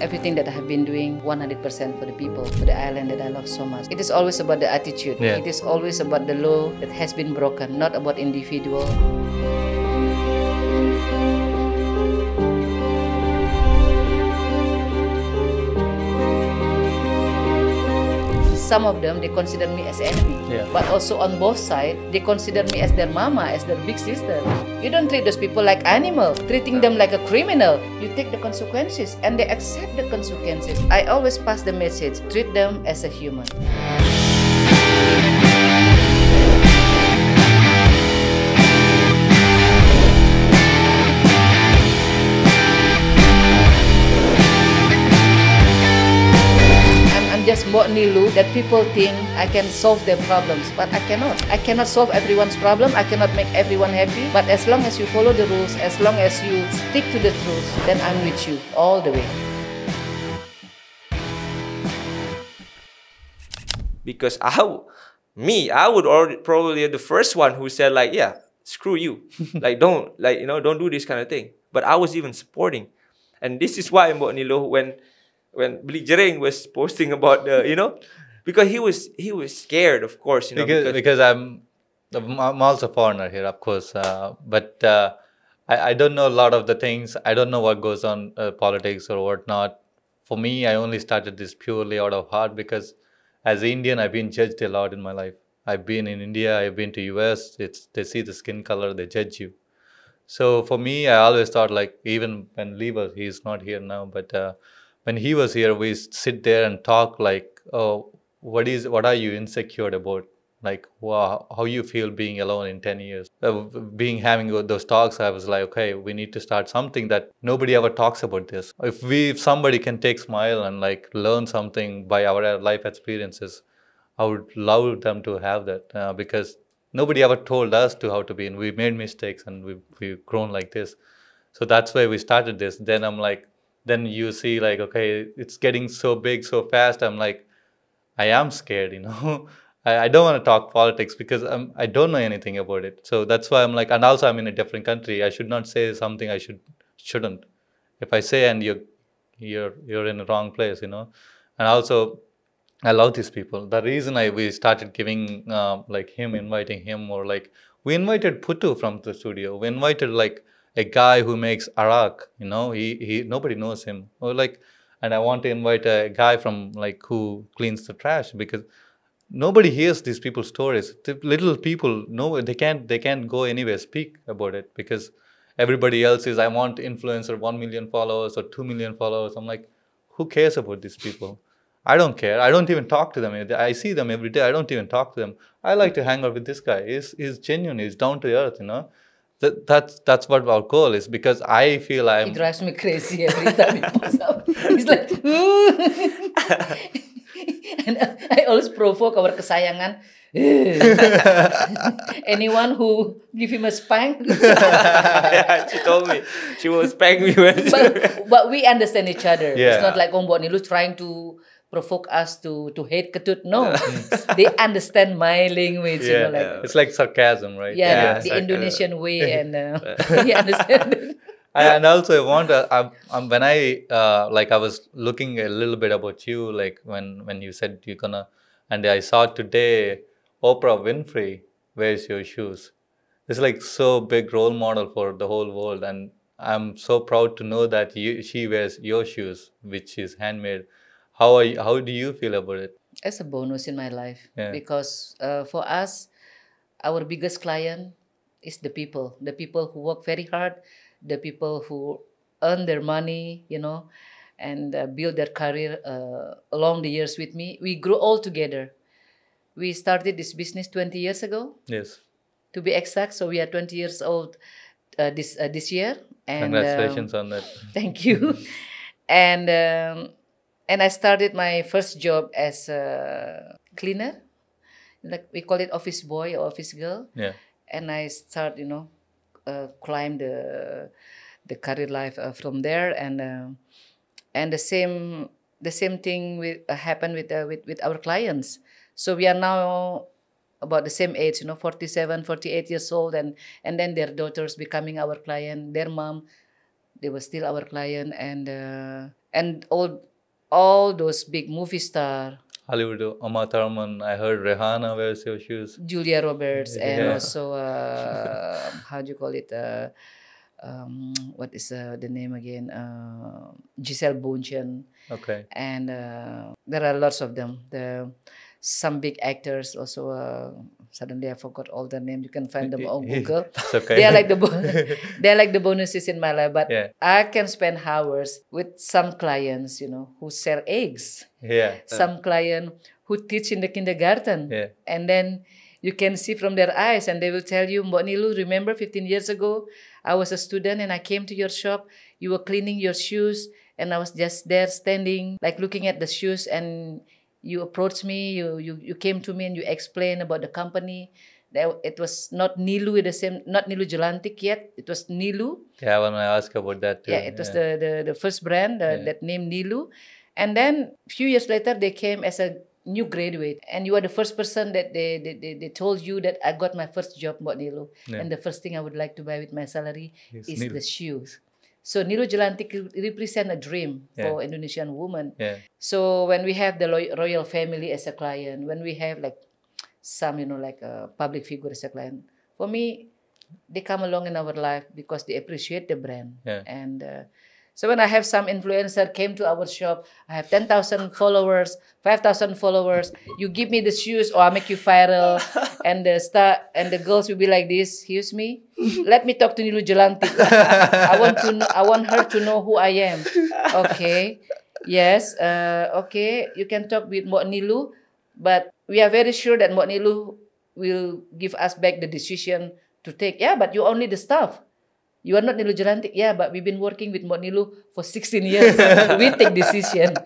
everything that I have been doing 100% for the people, for the island that I love so much. It is always about the attitude. Yeah. It is always about the law that has been broken, not about individual. Some of them they consider me as enemy, Yeah. but also on both sides they consider me as their mama, as their big sister. You don't treat those people like animal, treating them like a criminal. You take the consequences, and they accept the consequences. I always pass the message: treat them as a human. I'm, I'm just Mbok Niluh that people think I can solve their problems, but I cannot. I cannot solve everyone's problem. I cannot make everyone happy. But as long as you follow the rules, as long as you stick to the truth, then I'm with you all the way. because I, me, I would already probably the first one who said like, yeah, screw you, like don't like you know don't do this kind of thing. But I was even supporting, and this is why Mbok Niluh when when Beli Jerinx was posting about the you know because he was he was scared of course you know because, because I'm I'm also foreigner here, of course. Uh, but uh, I, I don't know a lot of the things. I don't know what goes on uh, politics or whatnot. For me, I only started this purely out of heart because as an Indian, I've been judged a lot in my life. I've been in India, I've been to US. It's they see the skin color, they judge you. So for me, I always thought like even when Lee was, he's not here now, but uh, when he was here, we sit there and talk like, oh, what is, what are you insecure about? Like, wow, how you feel being alone in 10 years? Uh, being having those talks, I was like, okay, we need to start something that nobody ever talks about this. If we, if somebody can take smile and like learn something by our life experiences, I would love them to have that uh, because nobody ever told us to how to be, and we made mistakes and we we've grown like this. So that's why we started this. Then I'm like, then you see like, okay, it's getting so big so fast. I'm like, I am scared, you know. I, I don't want to talk politics because I'm, I don't know anything about it. So that's why I'm like, and also I'm in a different country. I should not say something I should shouldn't. If I say and you're you're you're in the wrong place, you know. And also I love these people. The reason I we started giving uh, like him, inviting him, or like we invited Putu from the studio. We invited like a guy who makes arak. You know, he he nobody knows him. Or like, and I want to invite a guy from like who cleans the trash because nobody hears these people's stories. The little people know they can't they can't go anywhere speak about it because everybody else is I want influencer one million followers or two million followers. I'm like, who cares about these people? I don't care. I don't even talk to them. I see them every day. I don't even talk to them. I like to hang out with this guy. He's, he's genuine. He's down to earth, you know. That, that's that's what our goal is because I feel I'm He drives me crazy every time he pops up. He's like, and I always provoke our kesayangan. Anyone who give him a spank, yeah, she told me she will spank me when but, but we understand each other. It's not like oh, Mbok Niluh trying to provoke us to to hate Ketut. No, they understand my language. you know, like it's like sarcasm, right? yeah, Yeah, the, the sarc- Indonesian way, and uh, he understand. it. and also I want to, I, um, when I uh, like I was looking a little bit about you, like when when you said you're gonna, and I saw today Oprah Winfrey wears your shoes. It's like so big role model for the whole world, and I'm so proud to know that you she wears your shoes, which is handmade. How are you, how do you feel about it? It's a bonus in my life Yeah. because uh, for us, our biggest client is the people, the people who work very hard, the people who earn their money, you know, and uh, build their career uh, along the years with me. We grew all together. We started this business 20 years ago, Yes, to be exact. So we are 20 years old uh, this uh, this year. And um, congratulations on that. Thank you. and um, and I started my first job as a cleaner, like we call it office boy or office girl. Yeah, And I start, you know, uh, climb the the career life uh, from there, and uh, and the same the same thing with uh, happened with, uh, with with our clients. So we are now about the same age, you know, 47, 48 years old, and and then their daughters becoming our client, their mom they were still our client, and uh, and all all those big movie star, Hollywood, Uma Thurman. I heard Rihanna wears your shoes. Julia Roberts, and Yeah. also uh, how do you call it? Uh, um, what is uh, the name again? Uh, Gisele Bündchen. Okay. and uh, there are lots of them. The some big actors also. Suddenly, I forgot all their names. You can find them on Google. Okay. They are like the they are like the bonuses in my life. But yeah. I can spend hours with some clients, you know, who sell eggs. Yeah. Some client who teach in the kindergarten, Yeah. and then you can see from their eyes, and they will tell you, Mbok Niluh, remember 15 years ago, I was a student and I came to your shop. You were cleaning your shoes, and I was just there standing, like looking at the shoes, and you approached me. You you you came to me and you explained about the company. That it was not Nilu the same, not Niluh Djelantik yet. It was Nilu. Yeah. when I want to ask about that too. Yeah, it was the, the the first brand uh, Yeah. that name Nilu, and then a few years later they came as a new graduate, and you are the first person that they they, they, they told you that I got my first job about Nilu, Yeah. and the first thing I would like to buy with my salary is Nilu. the shoes. So Niluh Djelantik represent a dream Yeah. for Indonesian woman. Yeah. So when we have the royal family as a client, when we have like some, you know, like a public figure as a client, for me, they come along in our life because they appreciate the brand. Yeah. And uh, so when I have some influencer came to our shop, I have 10,000 followers, 5,000 followers. You give me the shoes or I make you viral. and the star and the girls will be like this, excuse me, let me talk to Niluh Djelantik. I want to know, I want her to know who I am. Okay. Yes. Uh, okay. You can talk with Mbok Niluh, but we are very sure that Mbok Niluh will give us back the decision to take. Yeah, but you only the staff. You are not Nilu Jelantik. Yeah, but we've been working with Mbok Nilu for 16 years. we take decision.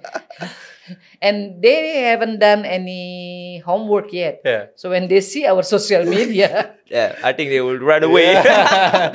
and they haven't done any homework yet. Yeah. So when they see our social media, Yeah, I think they will run away.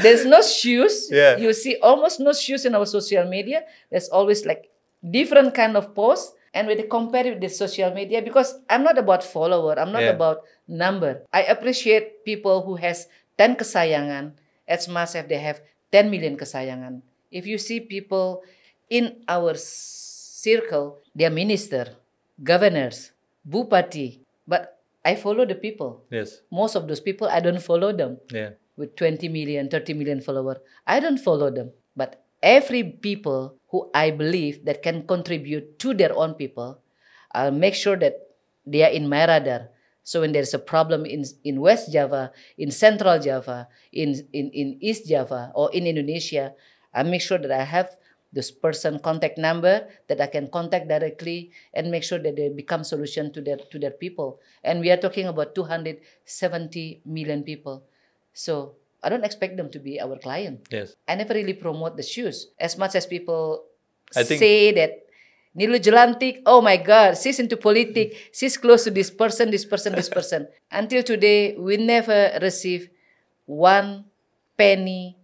there's no shoes. Yeah. You see almost no shoes in our social media. There's always like different kind of posts. And when they compare it with the social media, because I'm not about follower, I'm not Yeah. about number. I appreciate people who has 10 kesayangan as much as they have 10 million kesayangan. If you see people in our circle, they are minister, governors, bupati, but I follow the people. yes. Most of those people, I don't follow them Yeah. with 20 million, 30 million follower. I don't follow them. But every people who I believe that can contribute to their own people, I'll make sure that they are in my radar. So when there's a problem in, in West Java, in Central Java, in, in, in East Java, or in Indonesia, I make sure that I have this person contact number that I can contact directly and make sure that they become solution to their to their people. And we are talking about 270 million people. So I don't expect them to be our client. Yes. I never really promote the shoes as much as people I think- say that Nilu Jelantik, oh my God, she's into politics, she's close to this person, this person, this person. Until today, we never receive one penny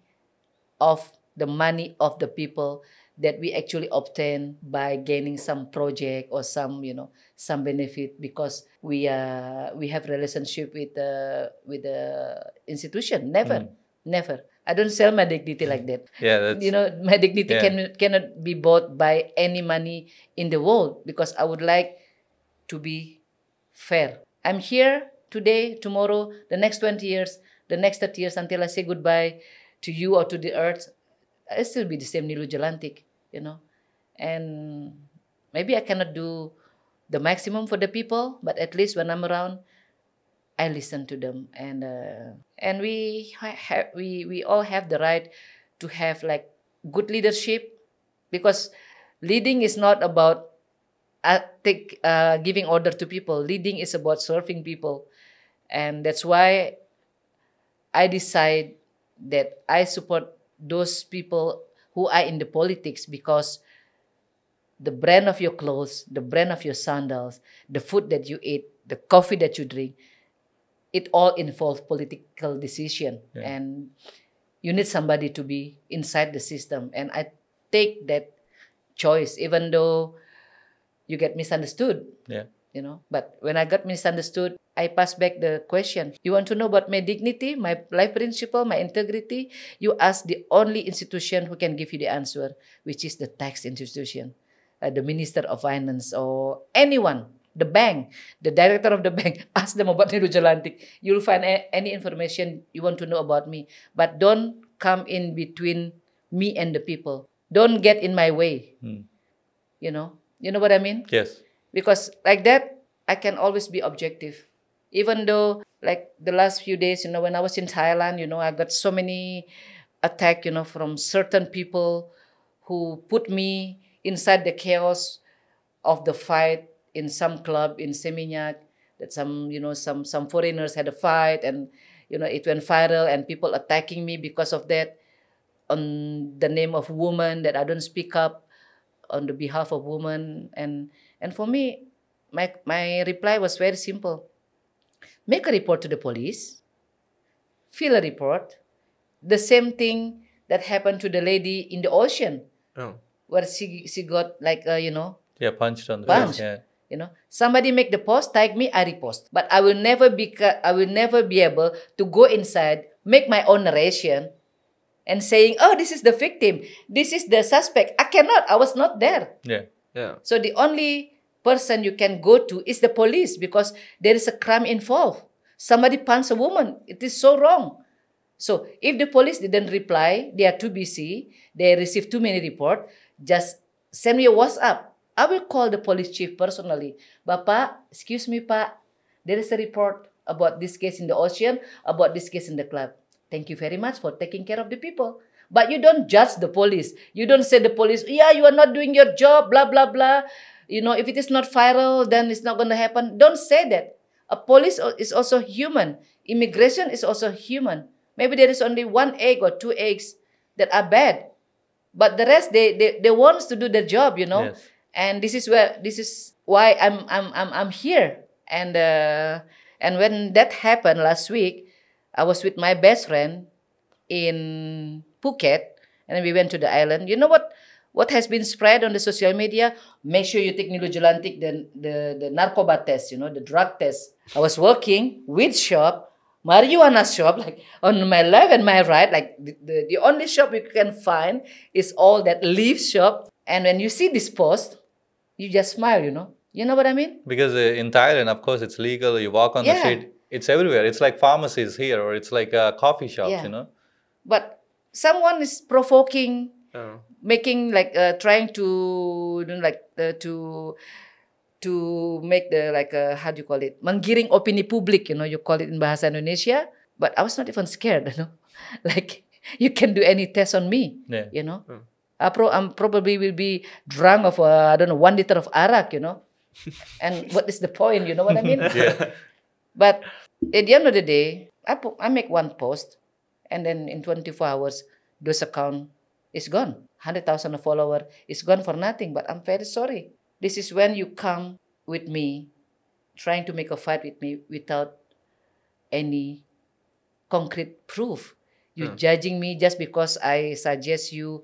of the money of the people that we actually obtain by gaining some project or some you know some benefit because we uh we have relationship with the with the institution. Never never i don't sell my dignity like that Yeah. That's, you know my dignity Yeah. can, cannot be bought by any money in the world because i would like to be fair i'm here today tomorrow the next 20 years the next 30 years until i say goodbye to you or to the earth i still be the same niluh djelantik you know and maybe i cannot do the maximum for the people but at least when i'm around I listen to them, and uh, and we ha- ha- we we all have the right to have like good leadership, because leading is not about uh, take uh, giving order to people. Leading is about serving people, and that's why I decide that I support those people who are in the politics because the brand of your clothes, the brand of your sandals, the food that you eat, the coffee that you drink, it all involves political decision Yeah. and you need somebody to be inside the system and i take that choice even though you get misunderstood Yeah. you know. But when I got misunderstood, I passed back the question. You want to know about my dignity, my life principle, my integrity? You ask the only institution who can give you the answer, which is the tax institution, uh, the Minister of Finance, or anyone, the bank, the director of the bank. Ask them about Niluh Djelantik. You'll find any information you want to know about me. But don't come in between me and the people. Don't get in my way. Hmm. You know, you know what I mean? Yes. because like that i can always be objective even though like the last few days you know when i was in thailand you know i got so many attack you know from certain people who put me inside the chaos of the fight in some club in seminyak that some you know some some foreigners had a fight and you know it went viral and people attacking me because of that on the name of woman that i don't speak up on the behalf of women and and for me my my reply was very simple make a report to the police fill a report the same thing that happened to the lady in the ocean Oh. where she she got like uh, you know Yeah, punched on the Punch. face. Yeah. You know somebody make the post tag me i repost but i will never be i will never be able to go inside make my own narration and saying oh this is the victim this is the suspect i cannot i was not there Yeah. Yeah. so the only person you can go to is the police because there is a crime involved. Somebody punched a woman. It is so wrong. So if the police didn't reply, they are too busy, they receive too many reports, just send me a WhatsApp. I will call the police chief personally. Bapak, excuse me, Pak, there is a report about this case in the ocean, about this case in the club. Thank you very much for taking care of the people. But you don't judge the police. You don't say the police, yeah, you are not doing your job, blah, blah, blah. You know, if it is not viral, then it's not going to happen. Don't say that. A police is also human. Immigration is also human. Maybe there is only one egg or two eggs that are bad. But the rest, they, they, they want to do their job, you know Yes. And this is where this is why I'm I'm I'm I'm here. And uh, and when that happened last week, I was with my best friend in Phuket, and we went to the island. You know what? What has been spread on the social media? Make sure you take Niluh Djelantik, the the the narkoba test, you know, the drug test. I was working with shop, marijuana shop, like on my left and my right, like the, the, the only shop you can find is all that leaf shop. And when you see this post, you just smile, you know. You know what I mean? Because uh, in Thailand, of course, it's legal. You walk on the street. It's everywhere. It's like pharmacies here, or it's like uh, coffee shops. Yeah. You know. But someone is provoking, Oh. making like uh, trying to you know, like uh, to to make the like uh, how do you call it menggiring opini publik you know you call it in bahasa Indonesia but I was not even scared you know like you can do any test on me Yeah. you know Hmm. I pro- I'm probably will be drunk of uh, I don't know one liter of arak you know and what is the point you know what I mean Yeah. but at the end of the day, I, po- I make one post, and then in 24 hours, those account is gone. 100,000 follower is gone for nothing. But I'm very sorry. This is when you come with me, trying to make a fight with me without any concrete proof. You're Hmm. judging me just because I suggest you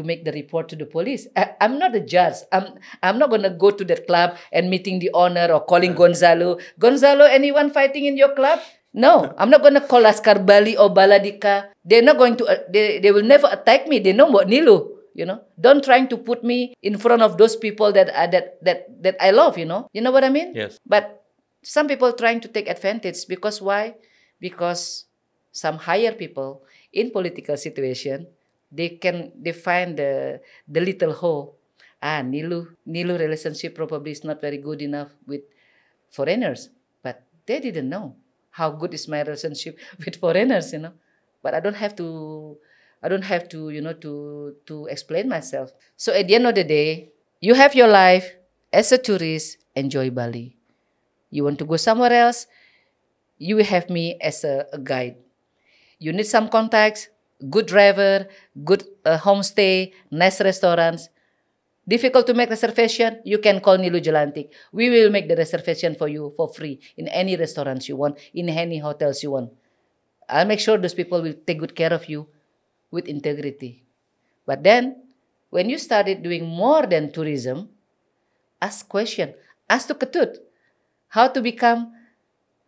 to make the report to the police. I, I'm not a judge. I'm I'm not gonna go to that club and meeting the owner or calling Gonzalo. Gonzalo, anyone fighting in your club? No, I'm not gonna call Laskar Bali or Baladika. They're not going to. Uh, they they will never attack me. They know what Niluh. You know, don't trying to put me in front of those people that uh, that that that I love. You know, you know what I mean? Yes. But some people trying to take advantage because why? Because some higher people in political situation they can they find the the little hole. Ah, Niluh Niluh relationship probably is not very good enough with foreigners, but they didn't know how good is my relationship with foreigners. You know, but I don't have to. I don't have to, you know, to to explain myself. So at the end of the day, you have your life as a tourist. Enjoy Bali. You want to go somewhere else, you will have me as a, a guide. You need some contacts, good driver, good uh, homestay, nice restaurants. Difficult to make reservation, you can call Niluh Djelantik. We will make the reservation for you for free in any restaurants you want, in any hotels you want. I'll make sure those people will take good care of you with integrity. But then, when you started doing more than tourism, ask question. Ask to Ketut. how to become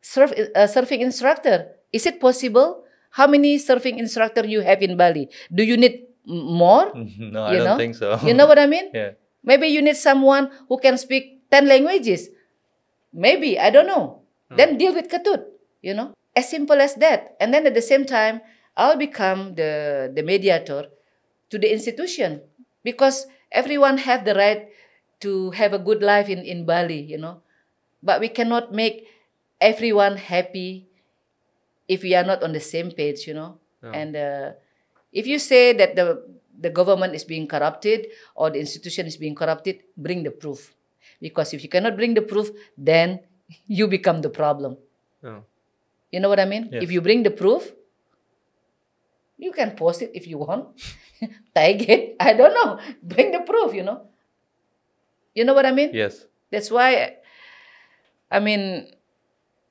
surf, uh, surfing instructor. Is it possible? How many surfing instructor you have in Bali? Do you need more? no, I You don't know? think so. You know what I mean? yeah. Maybe you need someone who can speak 10 languages. Maybe, I don't know. Hmm. Then deal with Ketut, you know? As simple as that. And then at the same time, I'll become the, the mediator to the institution because everyone have the right to have a good life in, in Bali, you know? But we cannot make everyone happy if we are not on the same page, you know? Yeah. And uh, if you say that the the government is being corrupted or the institution is being corrupted, bring the proof. Because if you cannot bring the proof, then you become the problem. You know what I mean? Yes. If you bring the proof, you can post it if you want. Tag it. I don't know. Bring the proof, you know. You know what I mean? Yes. That's why, I mean,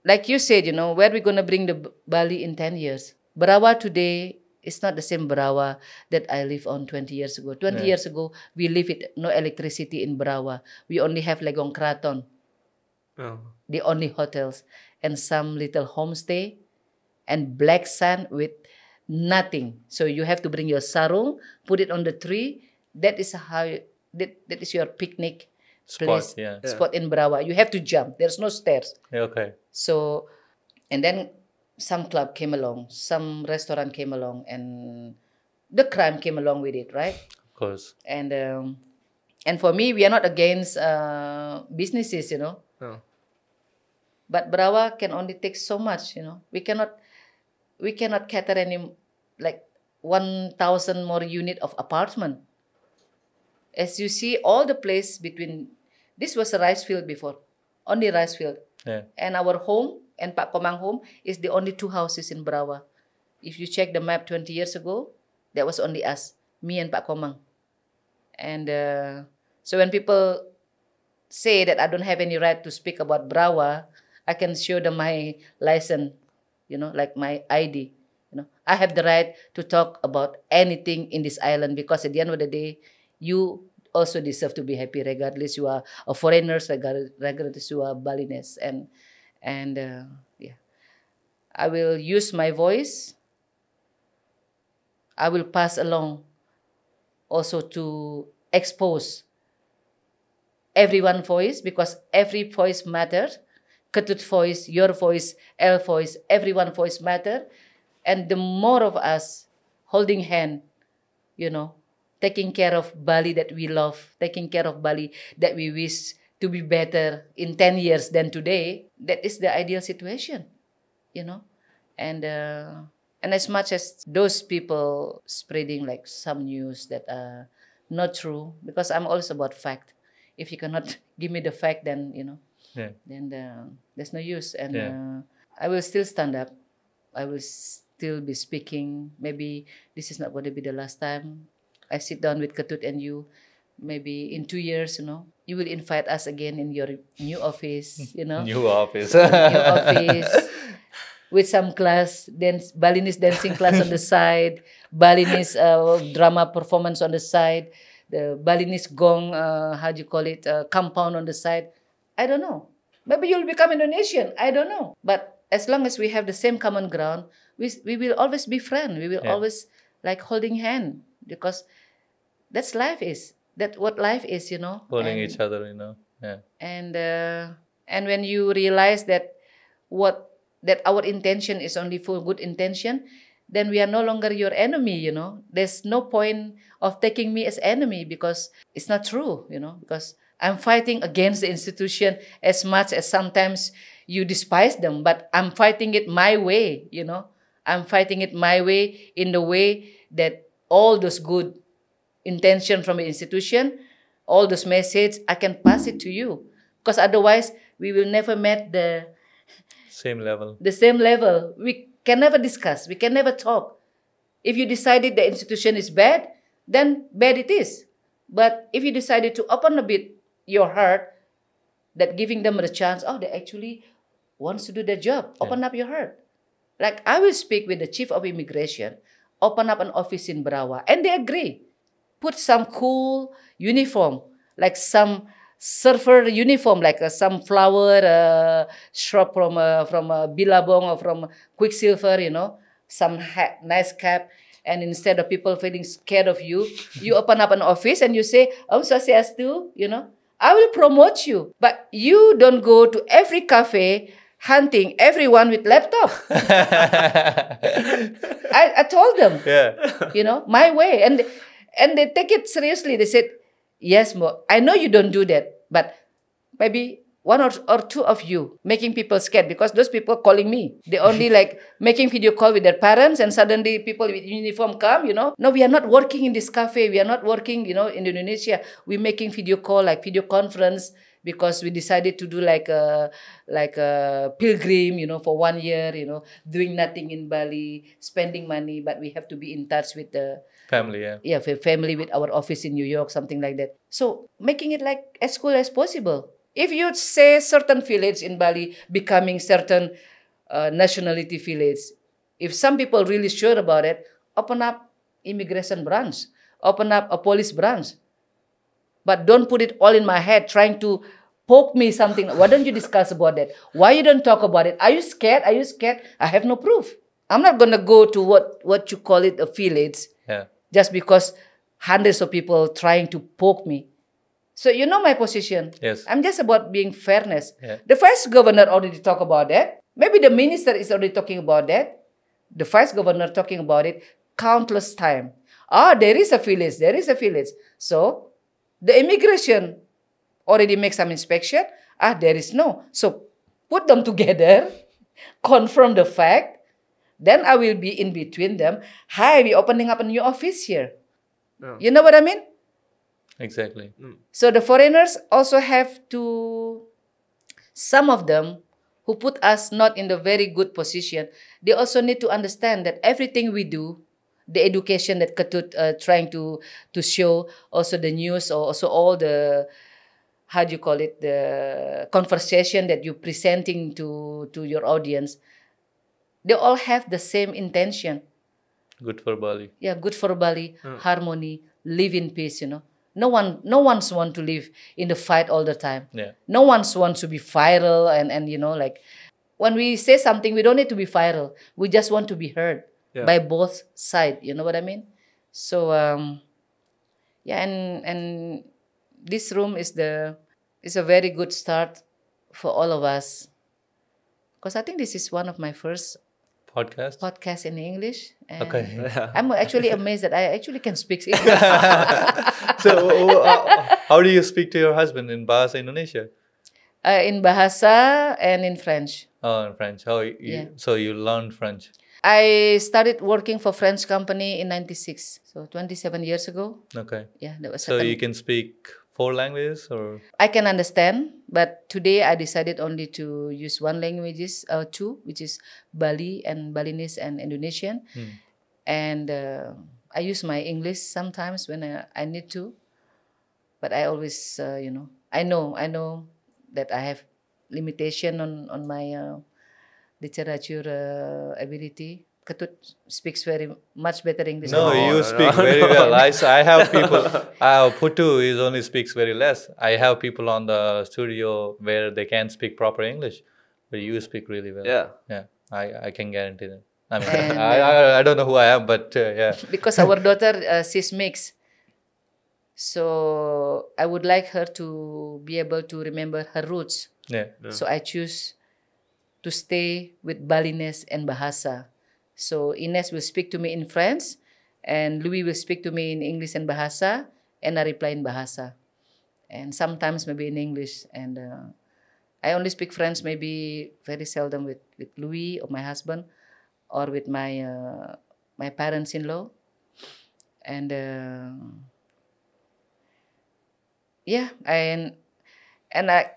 like you said, you know, where we going to bring the Bali in 10 years? Berawa today is not the same Berawa that I live on 20 years ago. 20 Yeah. years ago, we live with no electricity in Berawa. We only have Legong Keraton, Yeah. Oh. the only hotels, and some little homestay, and black sand with nothing. So you have to bring your sarung, put it on the tree. That is how, that, that is your picnic Spot. place Yeah. Yeah. spot in Berawa. You have to jump. There's no stairs. Yeah, Okay. So, and then some club came along, some restaurant came along, and the crime came along with it, right? Of course. And um, and for me, we are not against uh, businesses, you know. Yeah. But Berawa can only take so much, you know. We cannot, we cannot cater any like one thousand more unit of apartment. As you see, all the place between this was a rice field before, only rice field Yeah. and our home and Pak Komang home is the only two houses in Berawa. If you check the map 20 years ago, that was only us, me and Pak Komang. And uh, so when people say that I don't have any right to speak about Berawa, I can show them my license, you know, like my ID. You know, I have the right to talk about anything in this island because at the end of the day, you also deserve to be happy regardless you are a foreigners, regard- regardless you are Balinese. And and uh, yeah, I will use my voice. I will pass along also to expose everyone voice because every voice matters. Ketut voice, your voice, L voice, everyone voice matter. And the more of us holding hand, you know, taking care of Bali that we love, taking care of Bali that we wish to be better in 10 years than today, that is the ideal situation, you know. And uh, and as much as those people spreading like some news that are not true, because I'm always about fact. If you cannot give me the fact, then you know, Yeah. then uh, there's no use. And Yeah. uh, I will still stand up. I will still be speaking. Maybe this is not going to be the last time I sit down with Ketut and you. Maybe in two years, you know, you will invite us again in your new office, you know, New office. new office with some class, dance, Balinese dancing class on the side, Balinese uh, drama performance on the side, the Balinese gong, uh, how do you call it, uh, compound on the side. I don't know. Maybe you'll become Indonesian. I don't know. But as long as we have the same common ground, we, we will always be friends. We will Yeah. always like holding hand because that's life is. That what life is, you know. pulling And- each other, you know. Yeah. and uh, and when you realize that what that our intention is only for good intention then we are no longer your enemy you know there's no point of taking me as enemy because it's not true you know because i'm fighting against the institution as much as sometimes you despise them but i'm fighting it my way you know i'm fighting it my way in the way that all those good intention from the institution all those message i can pass it to you. Because otherwise we will never met the Same level. the same level. We can never discuss. We can never talk. If you decided the institution is bad then bad it is. But if you decided to open a bit your heart that giving them the chance oh they actually wants to do their job. Open up your heart. Like i will speak with the chief of immigration open up an office in berawa and they agree put some cool uniform like some surfer uniform like uh, some flower uh, shop from uh, from uh, Billabong or from Quiksilver, you know, some hat, nice cap. And instead of people feeling scared of you, you open up an office and you say, Om Swastiastu, you know, I will promote you. But you don't go to every cafe hunting everyone with laptop. I, I told them, yeah. you know, my way. And and they take it seriously. They said, Yes, Mo, I know you don't do that, but maybe one or, or two of you making people scared because those people calling me. They only like making video call with their parents and suddenly people with uniform come, you know. No, we are not working in this cafe. We are not working, you know, in Indonesia. We're making video call, like video conference because we decided to do like a like a pilgrim you know for one year you know doing nothing in bali spending money but we have to be in touch with the Family, yeah. yeah family with our office in new york something like that so making it like as cool as possible if you say certain village in bali becoming certain uh, nationality village if some people really sure about it open up immigration branch open up a police branch but don't put it all in my head trying to poke me something. Why don't you discuss about that? Why you don't talk about it? Are you scared? Are you scared? I have no proof. I'm not going to go to what what you call it affiliates Yeah. just because hundreds of people trying to poke me. So you know my position. Yes. i'm just about being fairness. Yeah. the vice governor already talk about that. Maybe the minister is already talking about that. The vice governor talking about it countless time. Ah there is a village there is a village so the immigration already make some inspection. Ah there is no. So put them together confirm the fact. Then i will be in between them. Hi we opening up a new office here. Yeah. you know what i mean? Exactly. so the foreigners also have to, some of them who put us not in the very good position, they also need to understand that everything we do, the education that Ketut uh, trying to to show, also the news, or also all the how do you call it the conversation that you're presenting to to your audience, they all have the same intention. Good for Bali. yeah good for bali harmony live in peace you know. No one no one's want to live in the fight all the time. Yeah. no one's want to be viral and and you know like when we say something we don't need to be viral. We just want to be heard Yeah. by both side you know what i mean so um yeah and and this room is the is a very good start for all of us because i think this is one of my first Podcast. podcast in english and Okay. I'm actually amazed that I actually can speak English. so, uh, how do you speak to your husband in Bahasa Indonesia? uh, in Bahasa and in French. Oh, in French. Oh, you, Yeah. so you learned French. I started working for French company in 96, so 27 years ago. Okay. Yeah, that was So second- you can speak four languages or I can understand, but today I decided only to use one languages, uh, two, which is Bali and Balinese and Indonesian. Hmm. And uh, I use my English sometimes when I, I need to, but I always, uh, you know, I know, I know that I have limitation on on my uh, literature uh, ability. Ketut speaks very much better English. no, than you no, speak no, very no, well. I, I, s- I have people. Uh, Putu is only speaks very less. I have people on the studio where they can't speak proper English, but you speak really well. Yeah. Yeah. I, I can guarantee that. I mean, And, I, I, I don't know who I am, but uh, yeah. because our daughter uh, she's mixed so i would like her to be able to remember her roots Yeah. so i choose to stay with balinese and bahasa. So ines will speak to me in french and louis will speak to me in english and bahasa and i reply in bahasa. And sometimes maybe in english and uh, i only speak french maybe very seldom with, with louis or my husband or with my uh, my parents-in-law. And uh, yeah and and i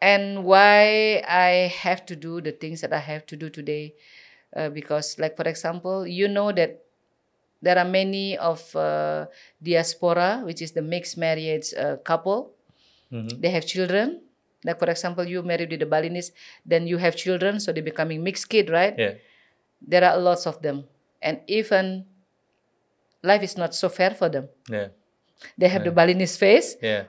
and why i have to do the things that i have to do today uh, because like for example you know that there are many of uh, diaspora which is the mixed marriage uh, couple Mhm. they have children like for example you married with a balinese then you have children so they're becoming mixed kid right Yeah. there are lots of them and even life is not so fair for them Yeah. they have the balinese face Yeah.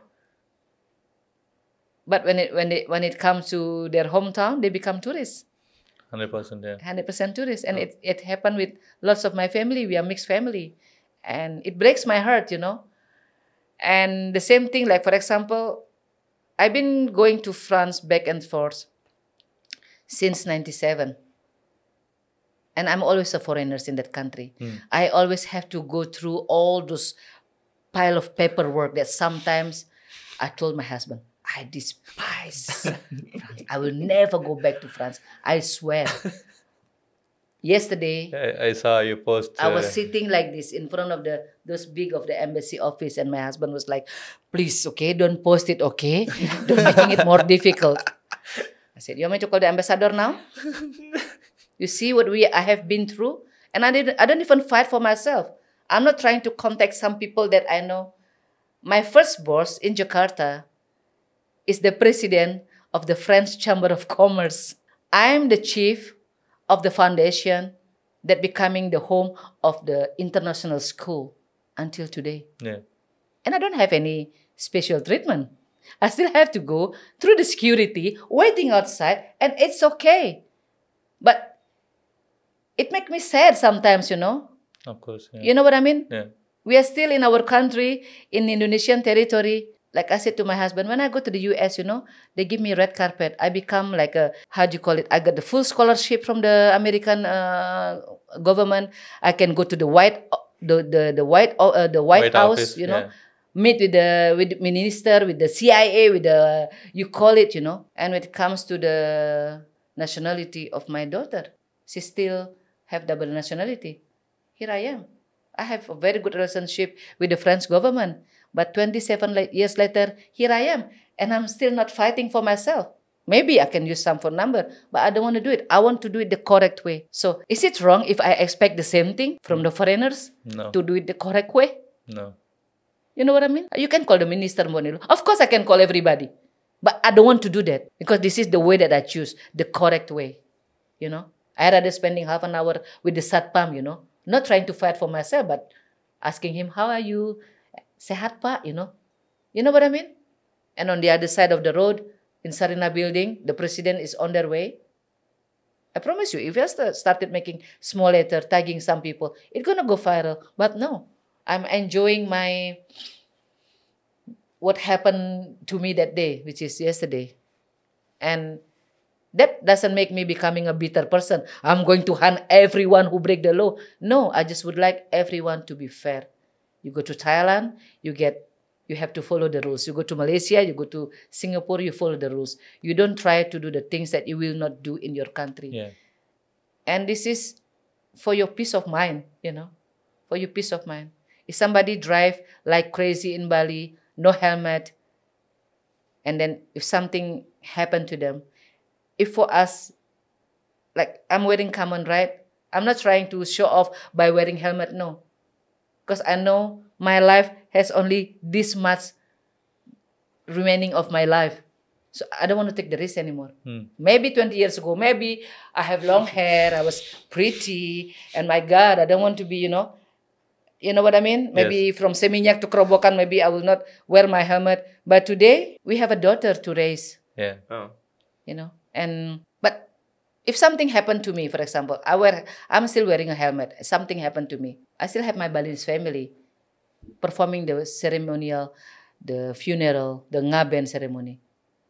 But when it when it when it comes to their hometown, they become tourists, Hundred percent. Yeah. hundred percent tourists, and it it happened with lots of my family. We are mixed family, and it breaks my heart, you know. And the same thing, like for example, I've been going to France back and forth since '97, and I'm always a foreigner in that country. Hmm. I always have to go through all those pile of paperwork that sometimes I told my husband, I despise France. I will never go back to France. I swear. Yesterday, I, I saw you post. I was uh, sitting like this in front of the those big of the embassy office, and my husband was like, "Please, okay, don't post it, okay, don't making it more difficult." I said, "You want me to call the ambassador now? you see what we I have been through, and I didn't. I don't even fight for myself. I'm not trying to contact some people that I know. My first boss in Jakarta is the president of the French Chamber of Commerce. I'm the chief of the foundation that becoming the home of the international school until today. yeah. And I don't have any special treatment. I still have to go through the security, waiting outside, and it's okay. But it makes me sad sometimes, you know. Of course. Yeah. You know what I mean? yeah. We are still in our country, in Indonesian territory. Like I said to my husband, when I go to the US, you know, they give me red carpet. I become like a, how do you call it? I got the full scholarship from the American uh, government. I can go to the White, the the the White, uh, the White, White House, Office, you know, yeah. meet with the with the minister, with the CIA, with the you call it, you know. And when it comes to the nationality of my daughter, she still have double nationality. Here I am. I have a very good relationship with the French government. But 27 years later, here I am. And I'm still not fighting for myself. Maybe I can use some phone number, but I don't want to do it. I want to do it the correct way. So is it wrong if I expect the same thing from the foreigners No. to do it the correct way? No. You know what I mean? You can call the minister Monilo. Of course, I can call everybody. But I don't want to do that because this is the way that I choose, the correct way. You know? I rather spending half an hour with the Satpam, you know? Not trying to fight for myself, but asking him, How are you? Sehat, Pak, you know? You know what I mean? And on the other side of the road, in Sarinah building, the president is on their way. I promise you, if st- started making small letter, tagging some people, it's gonna go viral. But no, I'm enjoying my what happened to me that day, which is yesterday. And that doesn't make me becoming a bitter person. I'm going to hunt everyone who break the law. No, I just would like everyone to be fair. You go to Thailand, you get you have to follow the rules. You go to Malaysia, you go to Singapore, you follow the rules. You don't try to do the things that you will not do in your country. Yeah. And this is for your peace of mind, you know, for your peace of mind. If somebody drive like crazy in Bali, no helmet, and then if something happened to them, if for us, like I'm wearing common right, I'm not trying to show off by wearing helmet, no. Because I know my life has only this much remaining of my life. So I don't want to take the risk anymore. Hmm. Maybe 20 years ago, maybe I have long hair, I was pretty, and my God, I don't want to be, you know, you know what I mean? Maybe from Seminyak to Kerobokan, maybe I will not wear my helmet. But today, we have a daughter to raise, Yeah. Oh. you know, and but if something happened to me, for example, I wear, I'm still wearing a helmet. Something happened to me. I still have my Balinese family performing the ceremonial, the funeral, the ngaben ceremony.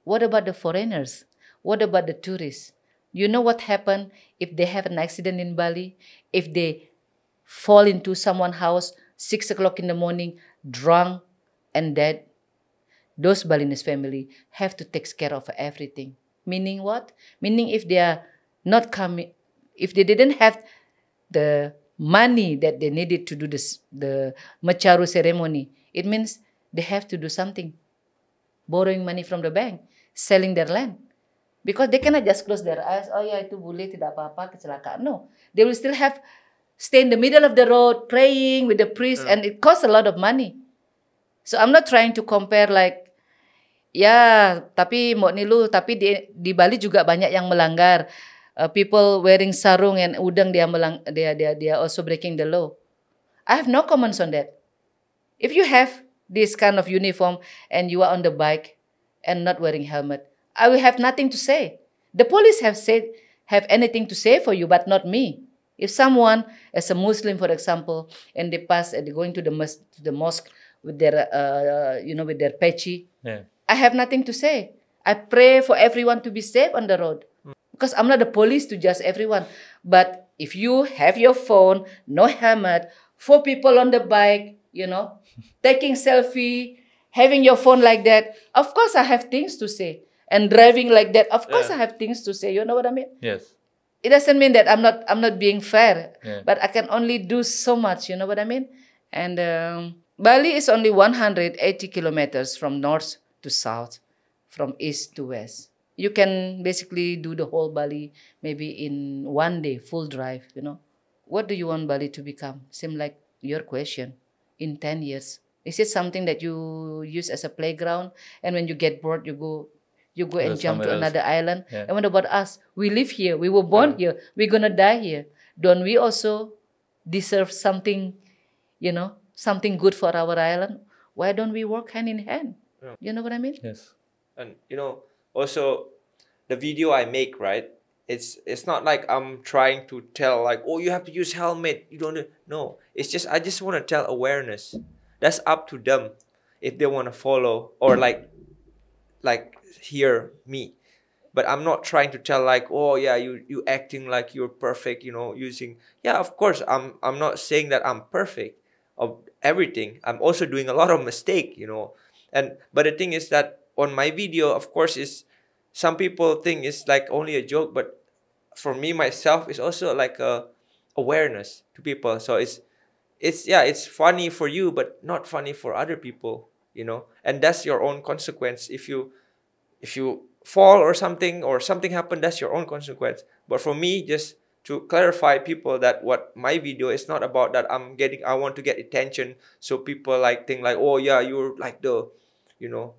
What about the foreigners? What about the tourists? You know what happened if they have an accident in Bali? If they fall into someone's house six o'clock in the morning, drunk and dead? Those Balinese family have to take care of everything. Meaning what? Meaning if they are not coming, if they didn't have the money that they needed to do this, the macharu ceremony, it means they have to do something. Borrowing money from the bank, selling their land. Because they cannot just close their eyes, oh ya itu boleh tidak apa-apa kecelakaan. No, they will still have stay in the middle of the road praying with the priest and it costs a lot of money. So I'm not trying to compare like ya tapi mau nilu tapi di di Bali juga banyak yang melanggar. Uh, people wearing sarung and udang dia melang dia dia dia also breaking the law. I have no comments on that. If you have this kind of uniform and you are on the bike and not wearing helmet, I will have nothing to say. The police have said have anything to say for you, but not me. If someone, as a Muslim, for example, and they pass and they're going to the mos- to the mosque with their, uh, you know, with their pechi, Yeah. I have nothing to say. I pray for everyone to be safe on the road because I'm not the police to judge everyone. But if you have your phone, no helmet, four people on the bike, you know, taking selfie, having your phone like that, of course I have things to say. And driving like that, of course Yeah. I have things to say. You know what I mean? Yes. It doesn't mean that I'm not I'm not being fair, Yeah. but I can only do so much. You know what I mean? And um, Bali is only 180 kilometers from north to south, from east to west. You can basically do the whole Bali maybe in one day, full drive. You know, what do you want Bali to become? Seem like your question. In 10 years, is it something that you use as a playground, and when you get bored, you go. You go Go and jump to else. another island. Yeah. And what about us? We live here. We were born here. We're gonna die here. Don't we also deserve something, you know, something good for our island? Why don't we work hand in hand? Yeah. You know what I mean? Yes. and you know also the video i make right it's it's not like i'm trying to tell like oh you have to use helmet you don't no it's just i just want to tell awareness. That's up to them if they want to follow or like like hear me. But i'm not trying to tell like oh yeah you you acting like you're perfect you know using yeah of course i'm i'm not saying that i'm perfect of everything. I'm also doing a lot of mistake you know. And but the thing is that on my video of course is some people think it's like only a joke but for me myself it's also like a awareness to people. So it's it's yeah it's funny for you but not funny for other people you know? And that's your own consequence. If you if you fall or something or something happened that's your own consequence. But for me just to clarify people that what my video is not about that i'm getting i want to get attention. So people like think like oh yeah you're like the you know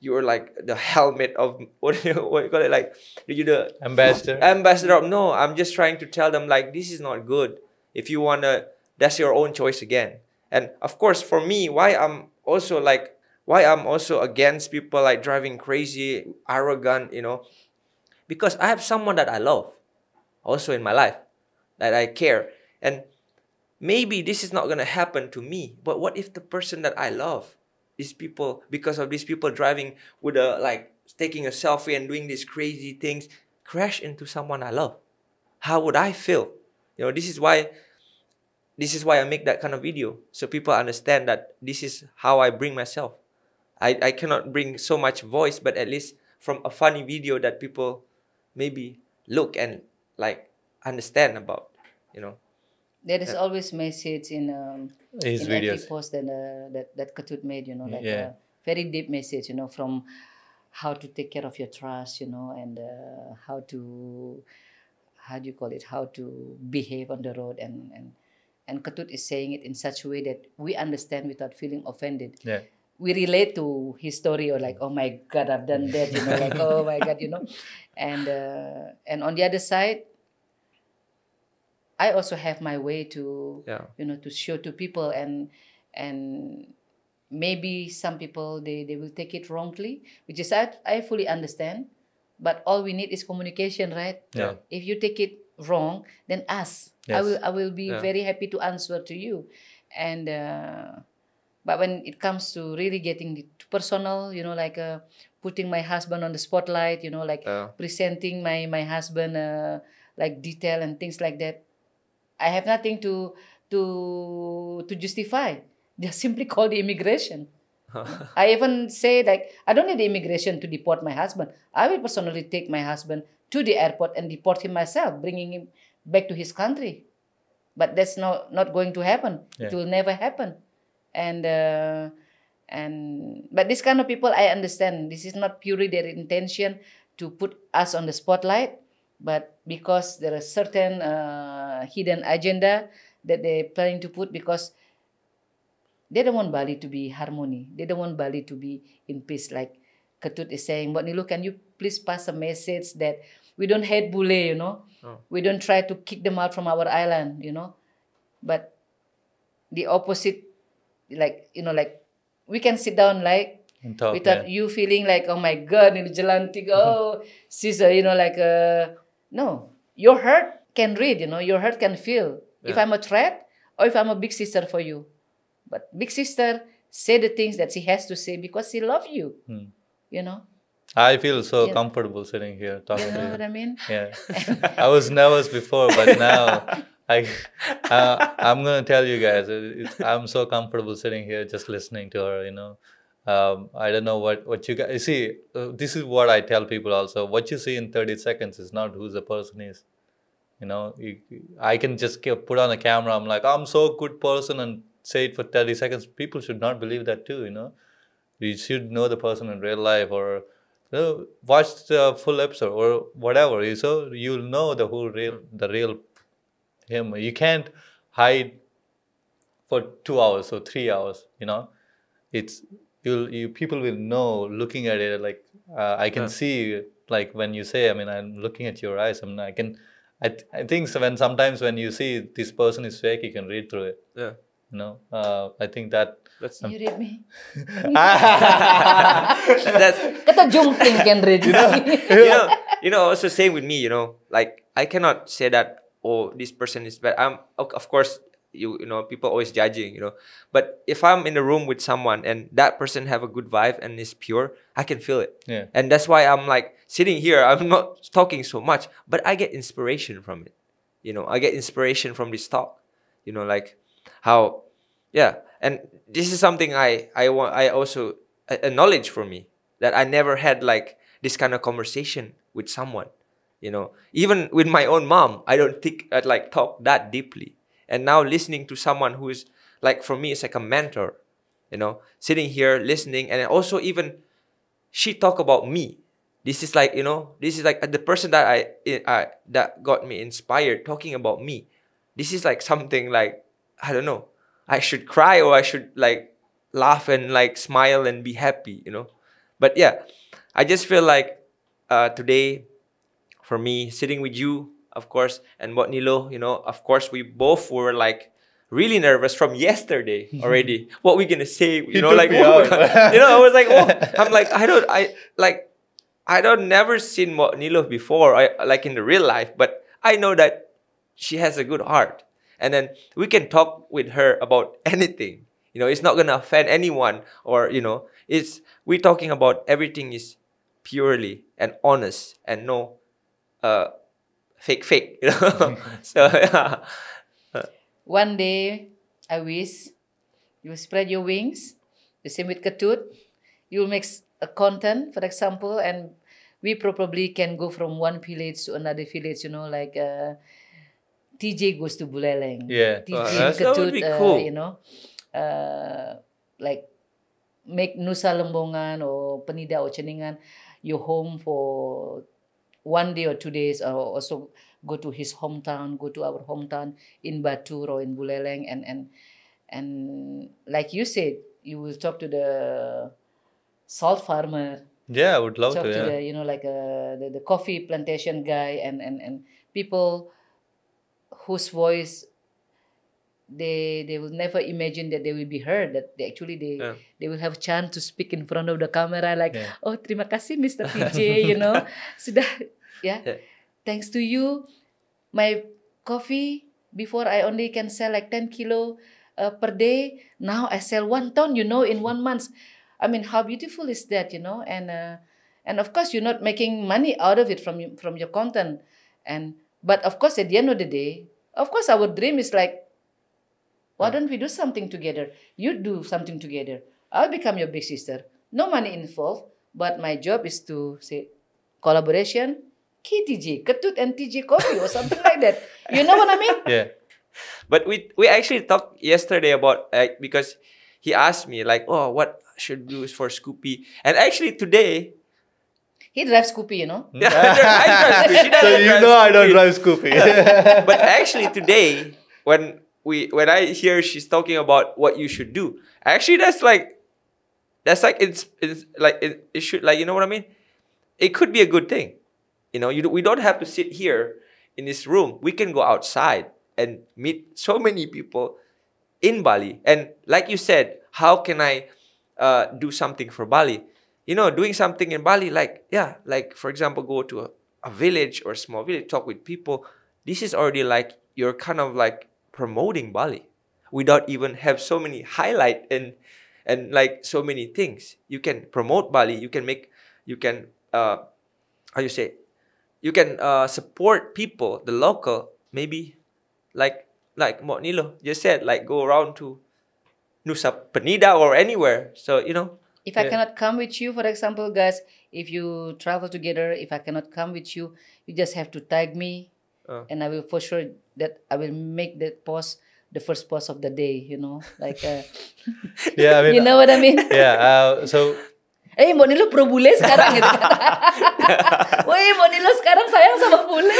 you're like the helmet of what do you, what you call it? Like you the Ambassador. ambassador of no i'm just trying to tell them like this is not good. If you want to that's your own choice again. And of course for me why i'm also like why i'm also against people like driving crazy arrogant you know? Because i have someone that i love also in my life that i care. And maybe this is not going to happen to me but what if the person that i love these people because of these people driving with a like taking a selfie and doing these crazy things crash into someone i love. How would i feel? You know this is why this is why i make that kind of video so people understand that this is how i bring myself. I, I cannot bring so much voice but at least from a funny video that people maybe look and like understand about you know There is always message in um, His in every videos. post that uh, that that Ketut made. You know, like Yeah. a very deep message. You know, from how to take care of your trust. You know, and uh, how to how do you call it? How to behave on the road and and and Ketut is saying it in such a way that we understand without feeling offended. Yeah. we relate to his story or like oh my god i've done that you know like oh my god you know and uh, and on the other side i also have my way to yeah you know to show to people and and maybe some people they, they will take it wrongly which is I, I fully understand but all we need is communication right Yeah. if you take it wrong then ask i will i will be Yeah. very happy to answer to you and uh, but when it comes to really getting it personal you know like uh, putting my husband on the spotlight you know like Yeah. presenting my my husband uh, like detail and things like that i have nothing to to to justify just simply call the immigration I even say like I don't need the immigration to deport my husband. I will personally take my husband to the airport and deport him myself, bringing him back to his country. But that's not not going to happen. It will never happen. And uh, and but this kind of people I understand. This is not purely their intention to put us on the spotlight, but because there are certain uh, Uh, hidden agenda that they're planning to put because they don't want Bali to be harmony. They don't want Bali to be in peace. Like Ketut is saying, but Niluh, can you please pass a message that we don't hate Bule, you know? Oh. We don't try to kick them out from our island, you know? But the opposite, like, you know, like we can sit down like talk, without yeah. you feeling like oh my god ini jalan tiga oh she's a, you know like a no you're heart can read you know your heart can feel if i'm a threat or if i'm a big sister for you but big sister say the things that she has to say because she love you Hmm. you know I feel so Yeah. comfortable sitting here talking you know to what you. i mean Yeah, I was nervous before, but now I, uh, I'm gonna tell you guys, it- I'm so comfortable sitting here just listening to her. You know, um, I don't know what what you guys see. Uh, this is what I tell people also. What you see in 30 seconds is not who the person is. You know, I can just put on a camera. I'm like, I'm so good person, and say it for 30 seconds. People should not believe that too. You know, you should know the person in real life or you know, watch the full episode or whatever. You So you'll know the whole real, the real him. You can't hide for two hours or three hours. You know, it's you'll you people will know looking at it like uh, I can Yeah. see like when you say. I mean, I'm looking at your eyes. I mean, I can. I, th- I think so when sometimes when you see this person is fake, you can read through it. Yeah. You know, uh, I think that. That's you read me that's Ketut Jumpling can read me you know, you know, also same with me, you know, like I cannot say that oh this person is bad. I'm of of course you you know people always judging, you know, but if I'm in a room with someone and that person have a good vibe and is pure, I can feel it, Yeah. and that's why I'm like sitting here. I'm not talking so much, but I get inspiration from it. You know, I get inspiration from this talk. You know, like how, yeah, and this is something I I want. I also a, a knowledge for me that I never had like this kind of conversation with someone. You know, even with my own mom, I don't think I'd like talk that deeply. And now listening to someone who is like for me, it's like a mentor. You know, sitting here listening, and also even she talk about me. This is like you know, this is like the person that I, I that got me inspired talking about me. This is like something like I don't know. I should cry or I should like laugh and like smile and be happy, you know. But yeah, I just feel like uh, today, for me, sitting with you, of course, and what Niluh, you know, of course, we both were like really nervous from yesterday already. what we gonna say, you He know, like oh my out. God. you know, I was like, oh, I'm like, I don't, I like, I don't never seen what Niluh before, I like in the real life, but I know that she has a good heart, and then we can talk with her about anything. You know, it's not gonna offend anyone, or you know, it's we talking about everything is purely and honest and no, uh, fake, fake. You know, so yeah. One day, I wish you spread your wings. The same with Ketut. You will make a content, for example, and we probably can go from one village to another village. You know, like uh, TJ goes to Buleleng. Yeah. TJ Oh, Ketut, be uh, cool. you know, uh, like make Nusa Lembongan or Penida or Ceningan your home for one day or two days, or also go to his hometown, go to our hometown in Batur or in Buleleng, and and and like you said, you will talk to the salt farmer, Yeah, I would love talk to. to Yeah. the you know like uh, the, the coffee plantation guy, and and and people whose voice they they will never imagine that they will be heard that they actually they Yeah. they will have a chance to speak in front of the camera like Yeah. oh terima kasih Mr. TJ you know sudah Yeah. thanks to you my coffee before I only can sell like 10 kilo uh, per day now I sell one ton you know in one month. I mean how beautiful is that you know? And uh, and of course you're not making money out of it from you, from your content. And but of course at the end of the day of course our dream is like why don't we do something together? You do something together. I'll become your big sister. No money involved but my job is to say collaboration KTJ Ketut and TJ coffee or something like that you know what I mean Yeah. But we we actually talked yesterday about like because he asked me like, oh, what should do for Scoopy, and actually today, he drives Scoopy you know yeah, I drive Scoopy. She So you drive know I don't drive Scoopy. but actually today when we when I hear she's talking about what you should do, actually that's like that's like it's it's like it, it should like you know what I mean? It could be a good thing. You know, you we don't have to sit here in this room. We can go outside and meet so many people in Bali. And like you said, how can I uh, do something for Bali. You know, doing something in Bali, like yeah, like for example, go to a, a village or a small village, talk with people. This is already like you're kind of like promoting Bali, without even have so many highlight and and like so many things. You can promote Bali. You can make. You can uh, how you say, you can uh, support people, the local maybe, like like Mbok Niluh just said, like go around to Nusa Penida or anywhere. So you know, If I Yeah. cannot come with you, for example, guys, if you travel together, if I cannot come with you, you just have to tag me, Oh. and I will for sure that I will make that post the first post of the day. You know, like uh, Yeah, I mean, you know what I mean? yeah. Uh, so Eh, Mbak Niluh pro bule sekarang gitu kan. Woi, Mbak Niluh sekarang sayang sama bule.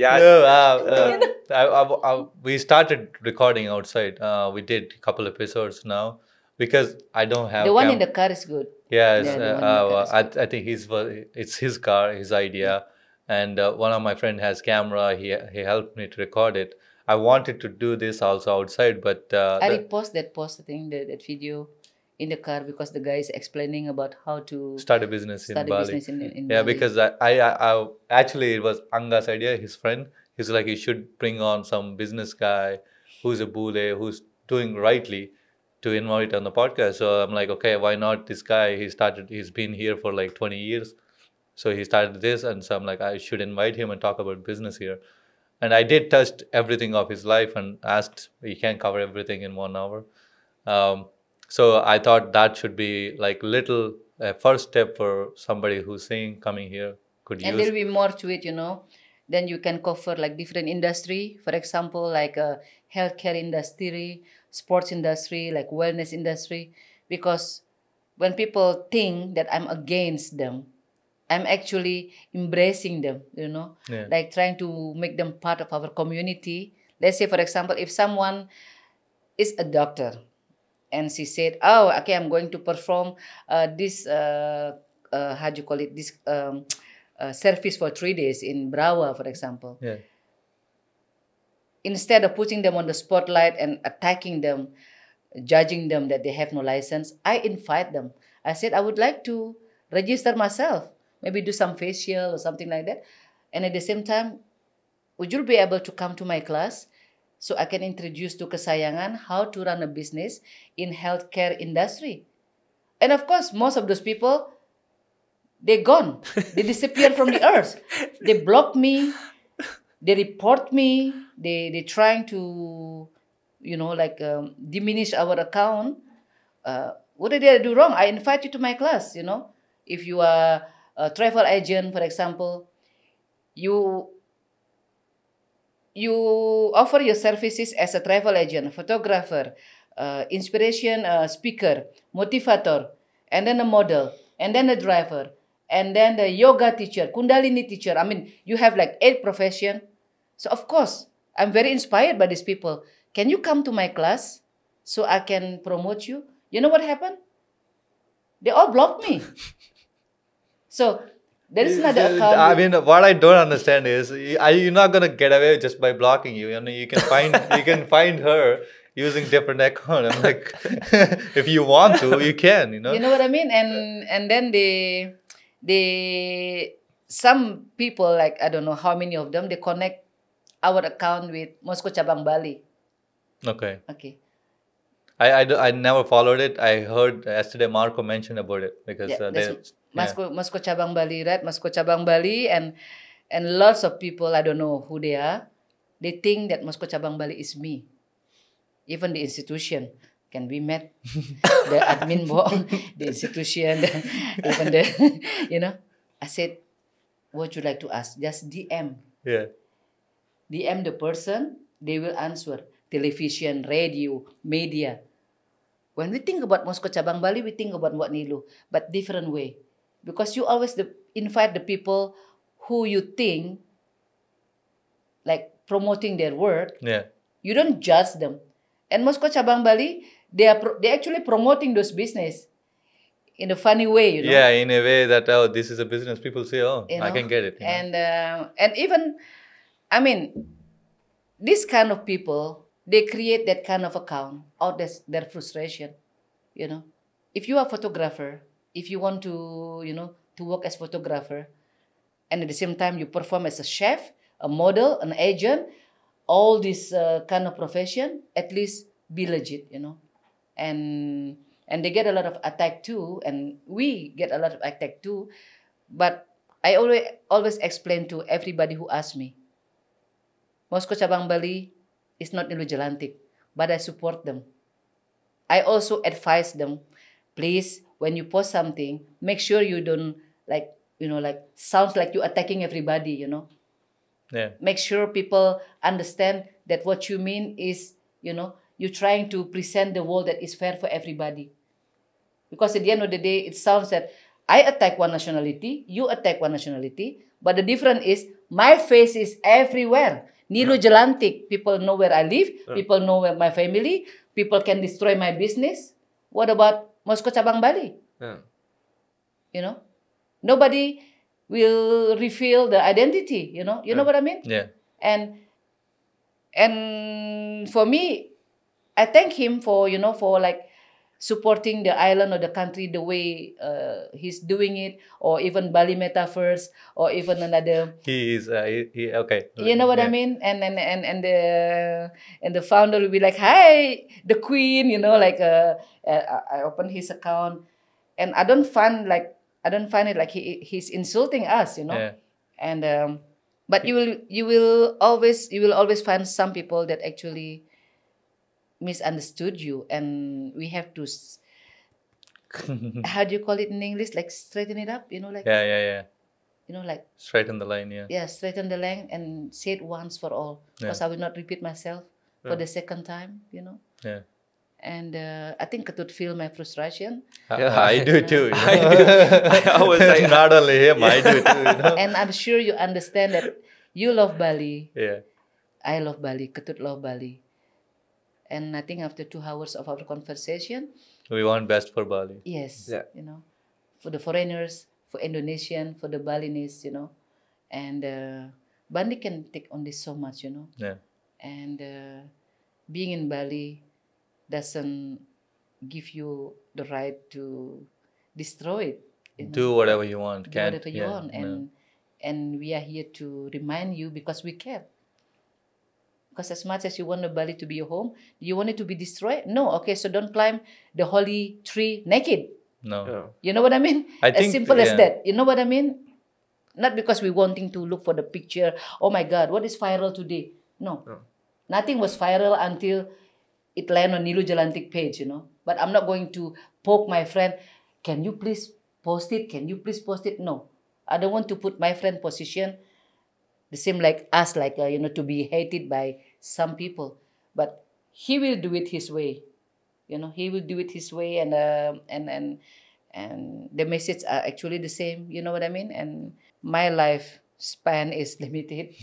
yeah, no, uh, uh, I, I, I- we started recording outside. Uh, we did a couple episodes now because I don't have the one cam- in the car is good. Yes, Yeah, the uh, one in the car I, I think he's it's his car, his idea, and uh, one of my friend has camera. He he helped me to record it. I wanted to do this also outside, but uh, I the- repost that post thing, that, that video in the car because the guy is explaining about how to start a business start in a Bali. business in, in yeah, Bali. because I, I, I, actually it was Anga's idea. His friend. He's like, you should bring on some business guy who's a bule, who's doing rightly, to invite on the podcast. So I'm like, okay, why not this guy? He started. He's been here for like 20 years. So he started this, and so I'm like, I should invite him and talk about business here. And I did touch everything of his life and asked, he can't cover everything in one hour. Um, so I thought that should be like little uh, first step for somebody who's saying coming here could and use. there will be more to it you know then you can cover like different industry for example like uh, healthcare industry sports industry like wellness industry because when people think that i'm against them i'm actually embracing them you know Yeah. like trying to make them part of our community let's say for example if someone is a doctor and she said oh okay i'm going to perform uh, this uh, uh, how do you call it this um, uh, service for three days in berawa for example. Yeah. instead of putting them on the spotlight and attacking them judging them that they have no license i invite them. I said i would like to register myself maybe do some facial or something like that. And at the same time would you be able to come to my class so i can introduce to kesayangan how to run a business in healthcare industry. And of course most of those people they gone. They disappear from the earth. They block me. They report me. They they trying to you know like um, diminish our account. Uh, what did i do wrong? I invite you to my class you know. If you are a travel agent for example you you offer your services as a travel agent photographer uh, inspiration uh, speaker motivator and then a model and then a driver and then the yoga teacher kundalini teacher. I mean you have like eight profession. So of course i'm very inspired by these people. Can you come to my class so i can promote you? You know what happened? They all blocked me. So there is another account I mean, what I don't understand is, y- are you not gonna get away just by blocking you? I mean, you can find you can find her using different account. I'm like, if you want to, you can. You know. you know what I mean? And and then they they some people like I don't know how many of them they connect our account with Moscow Cabang Bali. Okay. Okay. I, I, I never followed it. I heard yesterday Marco mentioned about it because Yeah, uh, that's they, Moscow Moscow Cabang Bali, right? Moscow Cabang Bali and and lots of people I don't know who they are. They think that Moscow Cabang Bali is me. Even the institution can be met. the admin board, the institution, the, even the you know. I said, what you like to ask? Just DM. yeah. DM the person, they will answer. Television, radio, media. When we think about Moscow Cabang Bali, we think about Wat Nilu, but different way. Because you always the, invite the people who you think like promoting their work. Yeah. You don't judge them. And Moscow Cabang Bali, they are pro- they actually promoting those business in a funny way, you know. Yeah, in a way that oh, this is a business. People say, oh, you I know, can get it. and uh, and even i mean this kind of people they create that kind of account out their, their frustration you know if you are a photographer if you want to you know to work as photographer. And at the same time you perform as a chef a model an agent all this uh, kind of profession at least be legit you know. And and they get a lot of attack too and we get a lot of attack too. But i always always explain to everybody who asks me Moscow Cabang Bali is not Djelantik, but I support them. I also advise them, please, when you post something, make sure you don't like, you know, like sounds like you attacking everybody, you know. Yeah. Make sure people understand that what you mean is, you know, you're trying to present the world that is fair for everybody. Because at the end of the day, it sounds that I attack one nationality, you attack one nationality, but the difference is my face is everywhere. Niluh Djelantik, people know where I live, Yeah. people know where my family, people can destroy my business. What about Moscow Cabang Bali? Yeah. You know, nobody will reveal the identity. You know, you know what I mean? Yeah. and and for me i thank him for you know for like supporting the island or the country the way uh, he's doing it or even bali metaverse or even another He is. Uh, he, he, okay. you know what i mean and and and and the and the founder will be like hi the queen you know like uh, uh, i open his account and i don't find like i don't find it like he he's insulting us you know Yeah. and um, but you will you will always you will always find some people that actually misunderstood you and we have to how do you call it in english like straighten it up you know like Yeah. Yeah. Yeah. you know like Straight in the line. Yeah. yeah straighten the line and say it once for all because i will not repeat myself for the second time you know Yeah. and uh, i think Ketut feel my frustration I- Yeah. I do too. You know? I do. I was like- not only him, I do too. You know? and i'm sure you understand that you love bali yeah. I love Bali, Ketut love Bali. And I think after two hours of our conversation, We want best for Bali. yes, Yeah. you know, for the foreigners, for Indonesian, for the Balinese, you know, and uh, Bali can take on this so much, you know, Yeah. and uh, being in Bali doesn't give you the right to destroy it. you know. Do whatever you want. do Can't. whatever you yeah, want no. and and we are here to remind you because we care because as much as you want the Bali to be your home you want it to be destroyed? No okay so don't climb the holy tree naked. No. Yeah. you know what I mean? I as think, simple as that. You know what I mean? Not because we're wanting to look for the picture oh my god what is viral today? No. No. nothing was viral until it land on Niluh Djelantik page you know? But I'm not going to poke my friend can you please post it? Can you please post it? No. I don't want to put my friend position the same like us like uh, you know to be hated by some people. But he will do it his way. You know he will do it his way and uh, and and and the message are actually the same. You know what i mean? And my life span is limited.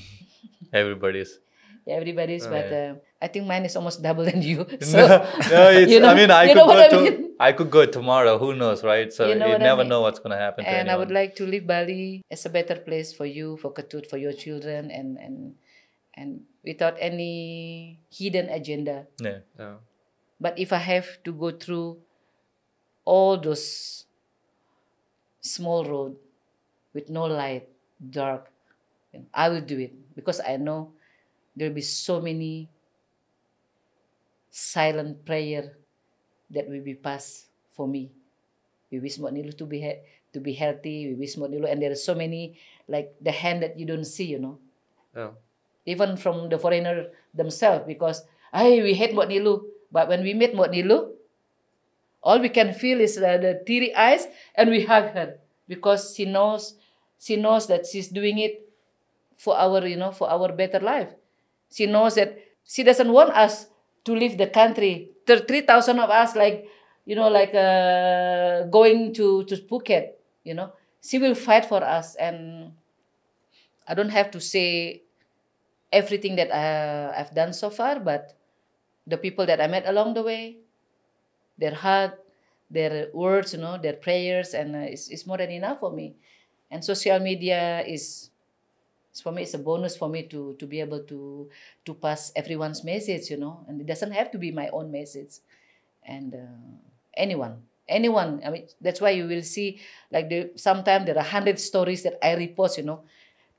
Everybody's. everybody's Oh, but yeah. uh, i think mine is almost double than you so no, it's, you know- I mean, I you could know go what I to, mean? I could go tomorrow. Who knows, right? So You you, know what I never mean? know what's gonna happen. to and i would like to leave bali as a better place for you for katut for your children and and and without any hidden agenda Yeah. Yeah. But if I have to go through all those small road with no light, dark, I will do it because I know there will be so many silent prayer that will be passed for me. We wish Mbok Niluh to be to be healthy. We wish Mbok Niluh, and there are so many like the hand that you don't see, you know. Even from the foreigner themselves because hey we hate Mbok Niluh but when we meet Mbok Niluh all we can feel is uh, the teary eyes and we hug her because she knows she knows that she's doing it for our you know for our better life. She knows that she doesn't want us to leave the country There are 3000 of us like you know like uh, going to to Phuket you know she will fight for us and I don't have to say everything that uh, I've done so far, but the people that I met along the way, their heart, their words, you know, their prayers, and uh, it's, it's more than enough for me. And social media is So for me, it's a bonus for me to to be able to to pass everyone's message, you know, and it doesn't have to be my own message, and uh, anyone, anyone. I mean, that's why you will see like the sometimes there are hundred stories that I repost, you know.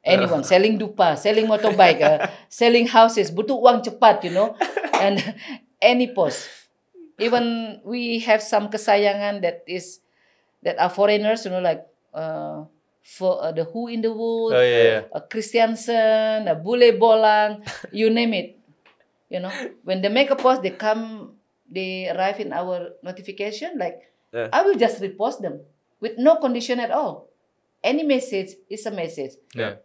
Anyone selling dupa, selling motorbike, uh, selling houses, butuh uang cepat, you know, and any post. Even we have some kesayangan that is that are foreigners, you know, like uh, for uh, the Who in the Wood, Oh yeah, yeah. a Christiansen, a Bule Bolang, you name it. You know, when they make a post, they come, they arrive in our notification. Like, Yeah. I will just repost them with no condition at all. Any message is a message. Yeah.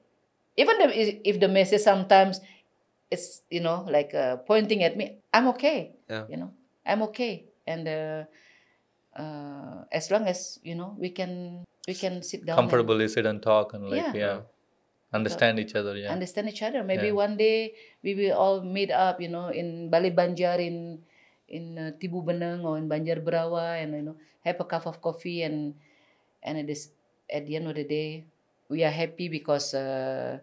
Even the, if the message sometimes it's you know like uh, pointing at me, I'm okay. Yeah. You know, I'm okay, and uh, uh, as long as you know we can we can sit down and- Comfortably sit and talk and like Yeah. yeah, understand each other. Yeah. understand each other. Maybe Yeah. one day we will all meet up, you know, in Bali Banjar in in uh, Tibubeneng or in Banjar Berawa, and you know, have a cup of coffee and and it is at the end of the day, we are happy because uh,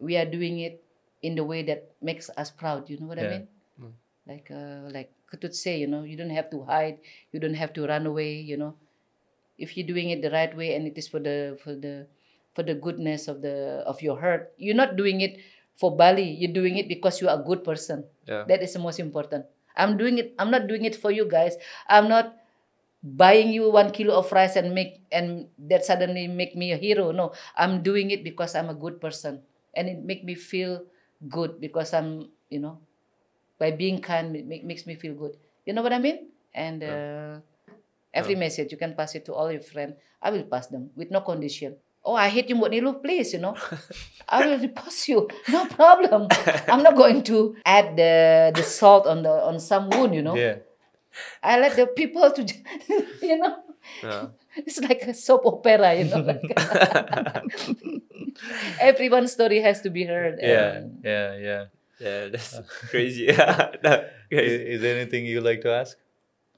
we are doing it in the way that makes us proud. You know what I mean? Mm. Like uh, like Ketut say, you know, you don't have to hide, you don't have to run away. You know, if you're doing it the right way and it is for the for the for the goodness of the of your heart. You're not doing it for Bali. You're doing it because you are a good person. Yeah. That is the most important. I'm doing it. I'm not doing it for you guys. I'm not buying you one kilo of rice and make and that suddenly make me a hero. No, I'm doing it because I'm a good person and it make me feel good because I'm you know by being kind it make, makes me feel good. You know what I mean? And uh, every oh. message you can pass it to all your friends. I will pass them with no condition. Oh, I hate you, Mbok Niluh, please, you know. I will repost you. No problem. I'm not going to add the the salt on the on some wound, you know. Yeah. I let the people to you know. Yeah. It's like a soap opera, you know. like- Everyone's story has to be heard. Yeah. Yeah. Yeah. Yeah, that's uh. crazy. Yeah, no, Is, crazy. is there anything you like to ask?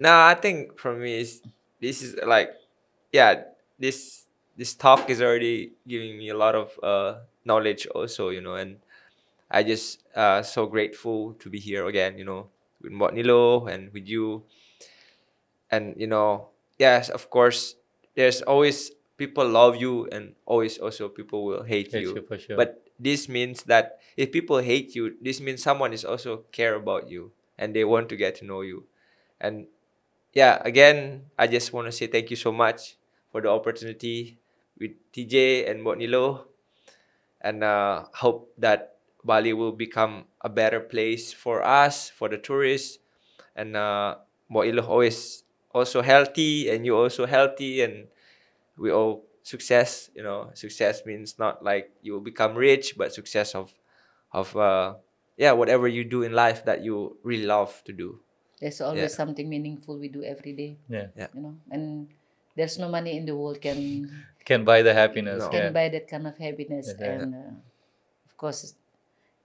No, I think for me is this is like yeah, this this talk is already giving me a lot of uh knowledge also, you know, and I just uh so grateful to be here again, you know, with Mbok and with you. And you know, yes, of course, there's always people love you and always also people will hate Hate you. you sure. But this means that if people hate you, this means someone is also care about you and they want to get to know you. And yeah, again, I just want to say thank you so much for the opportunity with TJ and Mbok Niluh. And uh, hope that Bali will become a better place for us, for the tourists. And uh, Mbok Niluh always also healthy and you also healthy and we all success you know success means not like you will become rich but success of of uh yeah whatever you do in life that you really love to do There's always something meaningful we do every day, yeah. yeah. you know. And there's no money in the world can Can buy the happiness. No. can Yeah. buy that kind of happiness. Yeah. And uh, of course,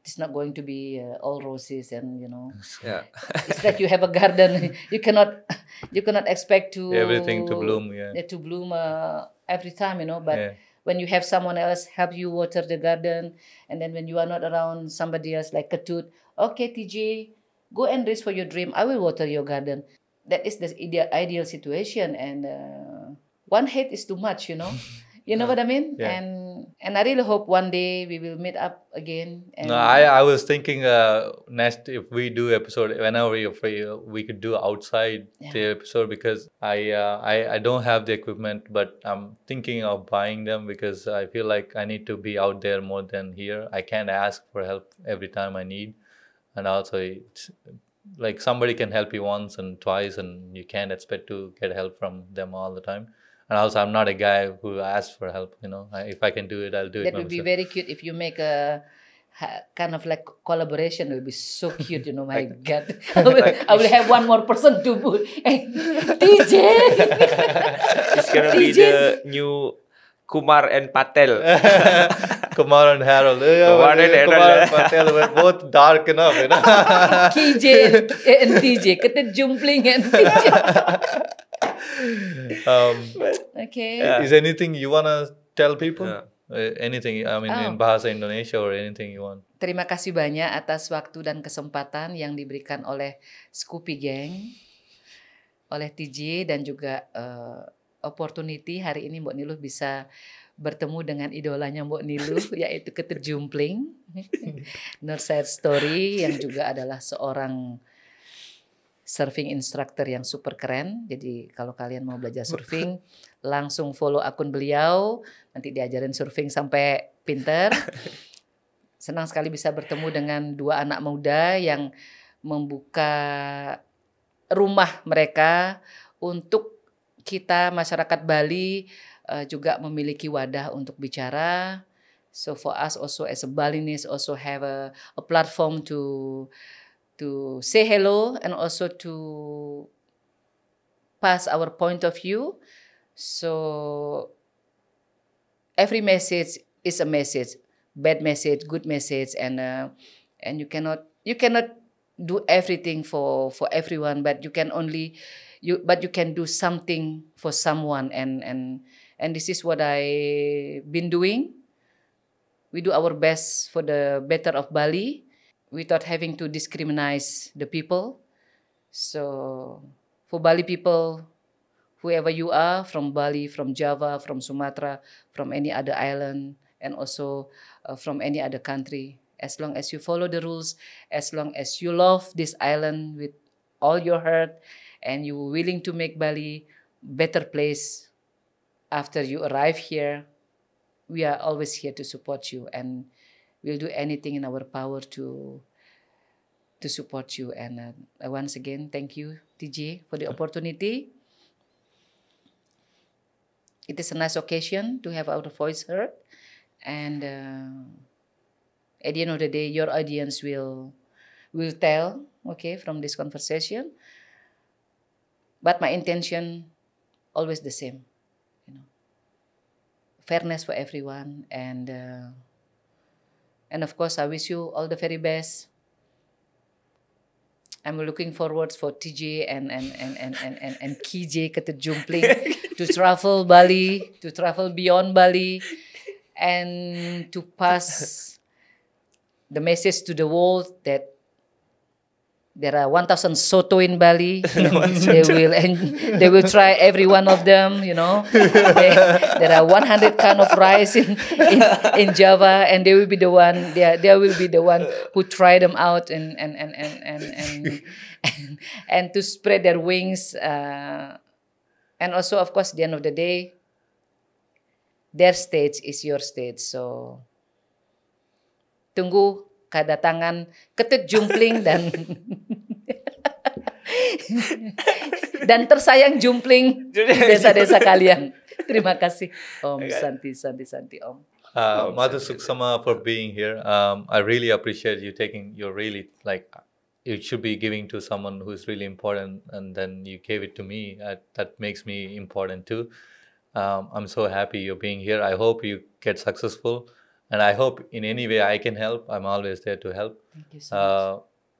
it's not going to be uh, all roses and you know. yeah it's like you have a garden. You cannot you cannot expect to Everything to bloom. Yeah. yeah, to bloom uh, every time, you know. But yeah. when you have someone else help you water the garden, and then when you are not around somebody else like Ketut, okay, TJ, go and race for your dream. I will water your garden. That is the ideal ideal situation, and uh, one hate is too much, you know. You know what I mean? Yeah. And and I really hope one day we will meet up again. And No, I, I was thinking uh, next if we do episode whenever you're free, uh, we could do outside Yeah. the episode because I, uh, I I don't have the equipment, but I'm thinking of buying them because I feel like I need to be out there more than here. I can't ask for help every time I need, and also it's like somebody can help you once and twice, and you can't expect to get help from them all the time. And also, I'm not a guy who asks for help. You know, I, if I can do it, I'll do it. that would be myself. very cute if you make a kind of like collaboration. It would be so cute, you know. My God, I will, I will have one more person to put. Hey, TJ. it's gonna be the new kumar and patel Kumar and Harold. Yeah, Kumar and uh, Harold, Kumar Patel were both dark enough, you know. KJ and, TJ. Kita jumpling and TJ. um, Okay. Yeah. is anything you wanna tell people? Yeah. Uh, anything, I mean, in Oh. Bahasa Indonesia or anything you want. Terima kasih banyak atas waktu dan kesempatan yang diberikan oleh Scoopy Gang, oleh TJ dan juga eh, opportunity hari ini Mbok Niluh bisa bertemu dengan idolanya Mbok Niluh yaitu Ketut Jumpling, Nur Said Story yang juga adalah seorang surfing instructor yang super keren. Jadi kalau kalian mau belajar surfing, langsung follow akun beliau, nanti diajarin surfing sampai pinter. Senang sekali bisa bertemu dengan dua anak muda yang membuka rumah mereka untuk kita masyarakat Bali eh, juga memiliki wadah untuk bicara. So for us also as a Balinese also have a, a platform to to say hello and also to pass our point of view. So every message is a message, bad message, good message, and uh, and you cannot you cannot do everything for for everyone, but you can only you but you can do something for someone, and and and this is what I been doing. We do our best for the better of Bali, without having to discriminate the people. So for Bali people, whoever you are from Bali, from Java, from Sumatra, from any other island, and also uh, from any other country. As long as you follow the rules, as long as you love this island with all your heart, and you're willing to make Bali better place after you arrive here, we are always here to support you, and we'll do anything in our power to to support you. And uh, once again, thank you, TJ, for the opportunity. It is a nice occasion to have our voice heard. And uh, at the end of the day your audience will will tell okay from this conversation. But my intention always the same fairness for everyone. And uh, and of course i wish you all the very best. I'm looking forward for TJ and and and and and and, and KJ Ketut Jumpling to travel Bali, to travel beyond Bali, and to pass the message to the world that there are 1,000 soto in Bali. they will and they will try every one of them. You know, They- there are 100 kind of rice in, in in Java, and they will be the one. They are, they will be the one who try them out and and and and and and, and, and to spread their wings. Uh, and also, of course, at the end of the day, their stage is your stage. So tunggu kedatangan ketut jumpling dan dan tersayang jumpling desa-desa kalian. Terima kasih Om Santi Santi Santi Om. Uh, Madhu. Suksama for being here. Um, I really appreciate you taking your really like you should be giving to someone who's really important, and then you gave it to me. That, that makes me important too. Um, I'm so happy you're being here. I hope you get successful, and I hope in any way I can help. I'm always there to help. Thank you so much. Uh,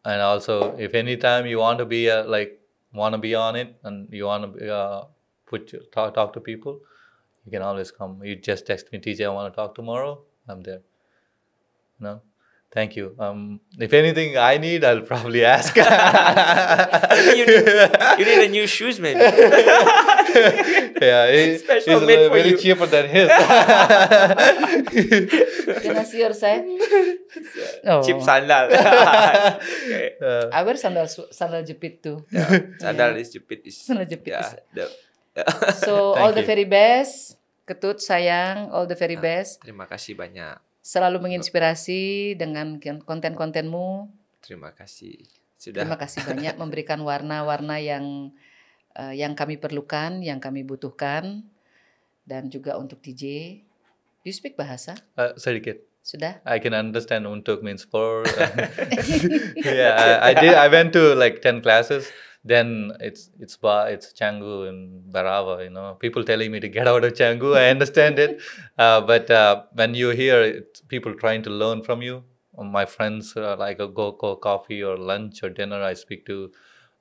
and also, if anytime you want to be uh, like want to be on it and you want to uh, put your, talk talk to people, you can always come. You just text me, TJ. I want to talk tomorrow. I'm there. No, thank you. Um, if anything I need, I'll probably ask. you, need, you need a new shoes, maybe. yeah, it, Special it's made for very you. cheaper than his. Can I see your side? Oh. Chip sandal. okay. Uh, I wear sandal sandal jepit too. Sandal is jepit is Sandal jepit yeah. is- the- So Thank all the you. very best, ketut sayang, all the very best. Terima kasih banyak. Selalu menginspirasi dengan konten-kontenmu. Terima kasih. Sudah Terima kasih banyak memberikan warna-warna yang yang kami perlukan, yang kami butuhkan, dan juga untuk TJ. You speak bahasa? uh, sedikit. Sudah? I can understand untuk means for. yeah, I, I did. I went to like ten classes. Then it's it's ba it's Canggu and Berawa. You know, people telling me to get out of Canggu. I understand it, uh, but uh, when you hear it, people trying to learn from you, my friends uh, like a go go coffee or lunch or dinner, I speak to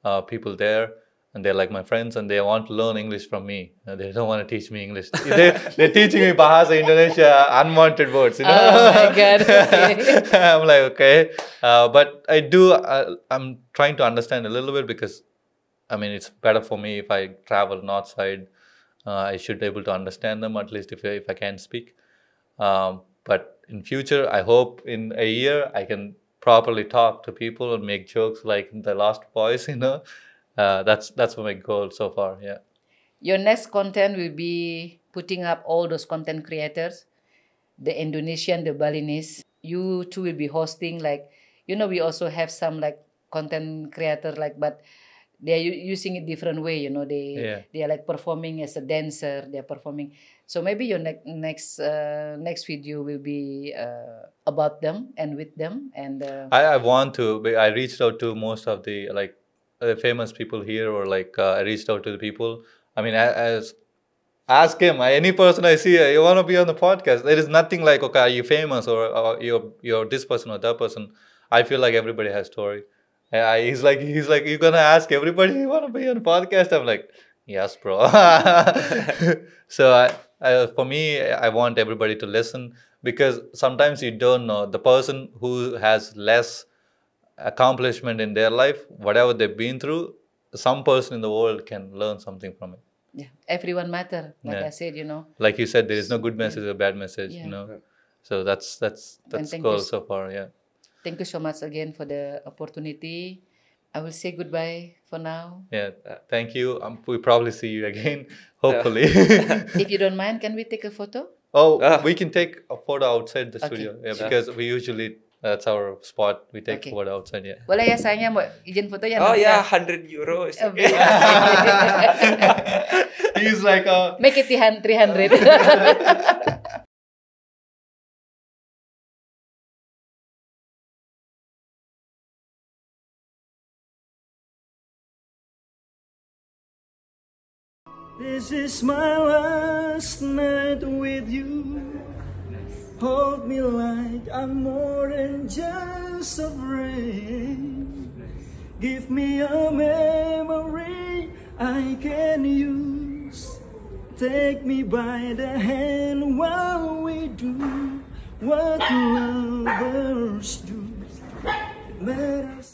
uh, people there. And they're like my friends, and they want to learn English from me. Uh, they don't want to teach me English. they, they're teaching me Bahasa Indonesia, unwanted words. You know? Oh my God, okay. I'm like, okay, uh, but I do. Uh, I'm trying to understand a little bit because, I mean, it's better for me if I travel north side. Uh, I should be able to understand them at least if I, if I can speak. Um, but in future, I hope in a year I can properly talk to people and make jokes like the Lost Boys. You know, uh, that's that's my goal so far. Yeah. Your next content will be putting up all those content creators, the Indonesian, the Balinese. You two will be hosting like, you know, we also have some like content creator like, but they are using it different way. You know, they Yeah. they are like performing as a dancer. They are performing. So maybe your ne- next uh, next video will be uh, about them and with them and. Uh, I, I want to. I reached out to most of the like uh, famous people here, or like uh, I reached out to the people. I mean, as ask him any person I see. You want to be on the podcast? There is nothing like okay, are you famous or, or you're you're this person or that person. I feel like everybody has story. I, he's like he's like you're gonna ask everybody you want to be on the podcast. I'm like yes, bro. so I, I, for me, I want everybody to listen because sometimes you don't know the person who has less accomplishment in their life, whatever they've been through, some person in the world can learn something from it. yeah, everyone matter. Like Yeah. I said, you know. Like you said, there is no good message or bad message, Yeah. you know. So that's that's that's thank cool you so far, yeah. Thank you so much again for the opportunity. I will say goodbye for now. Yeah, thank you. Um, we probably see you again, hopefully. If you don't mind, can we take a photo? oh, Ah. we can take a photo outside the Okay. studio, yeah, Sure. because we usually that's our spot. We take Okay. photo outside, yeah. Boleh ya sayangnya mau izin fotonya Oh nanti yeah, ya? hundred euro. is Oh, okay. He's like uh, a Make it 300. This is my last night with you. Hold me like I'm more than just a friend. Give me a memory I can use. Take me by the hand while we do what lovers do. Let us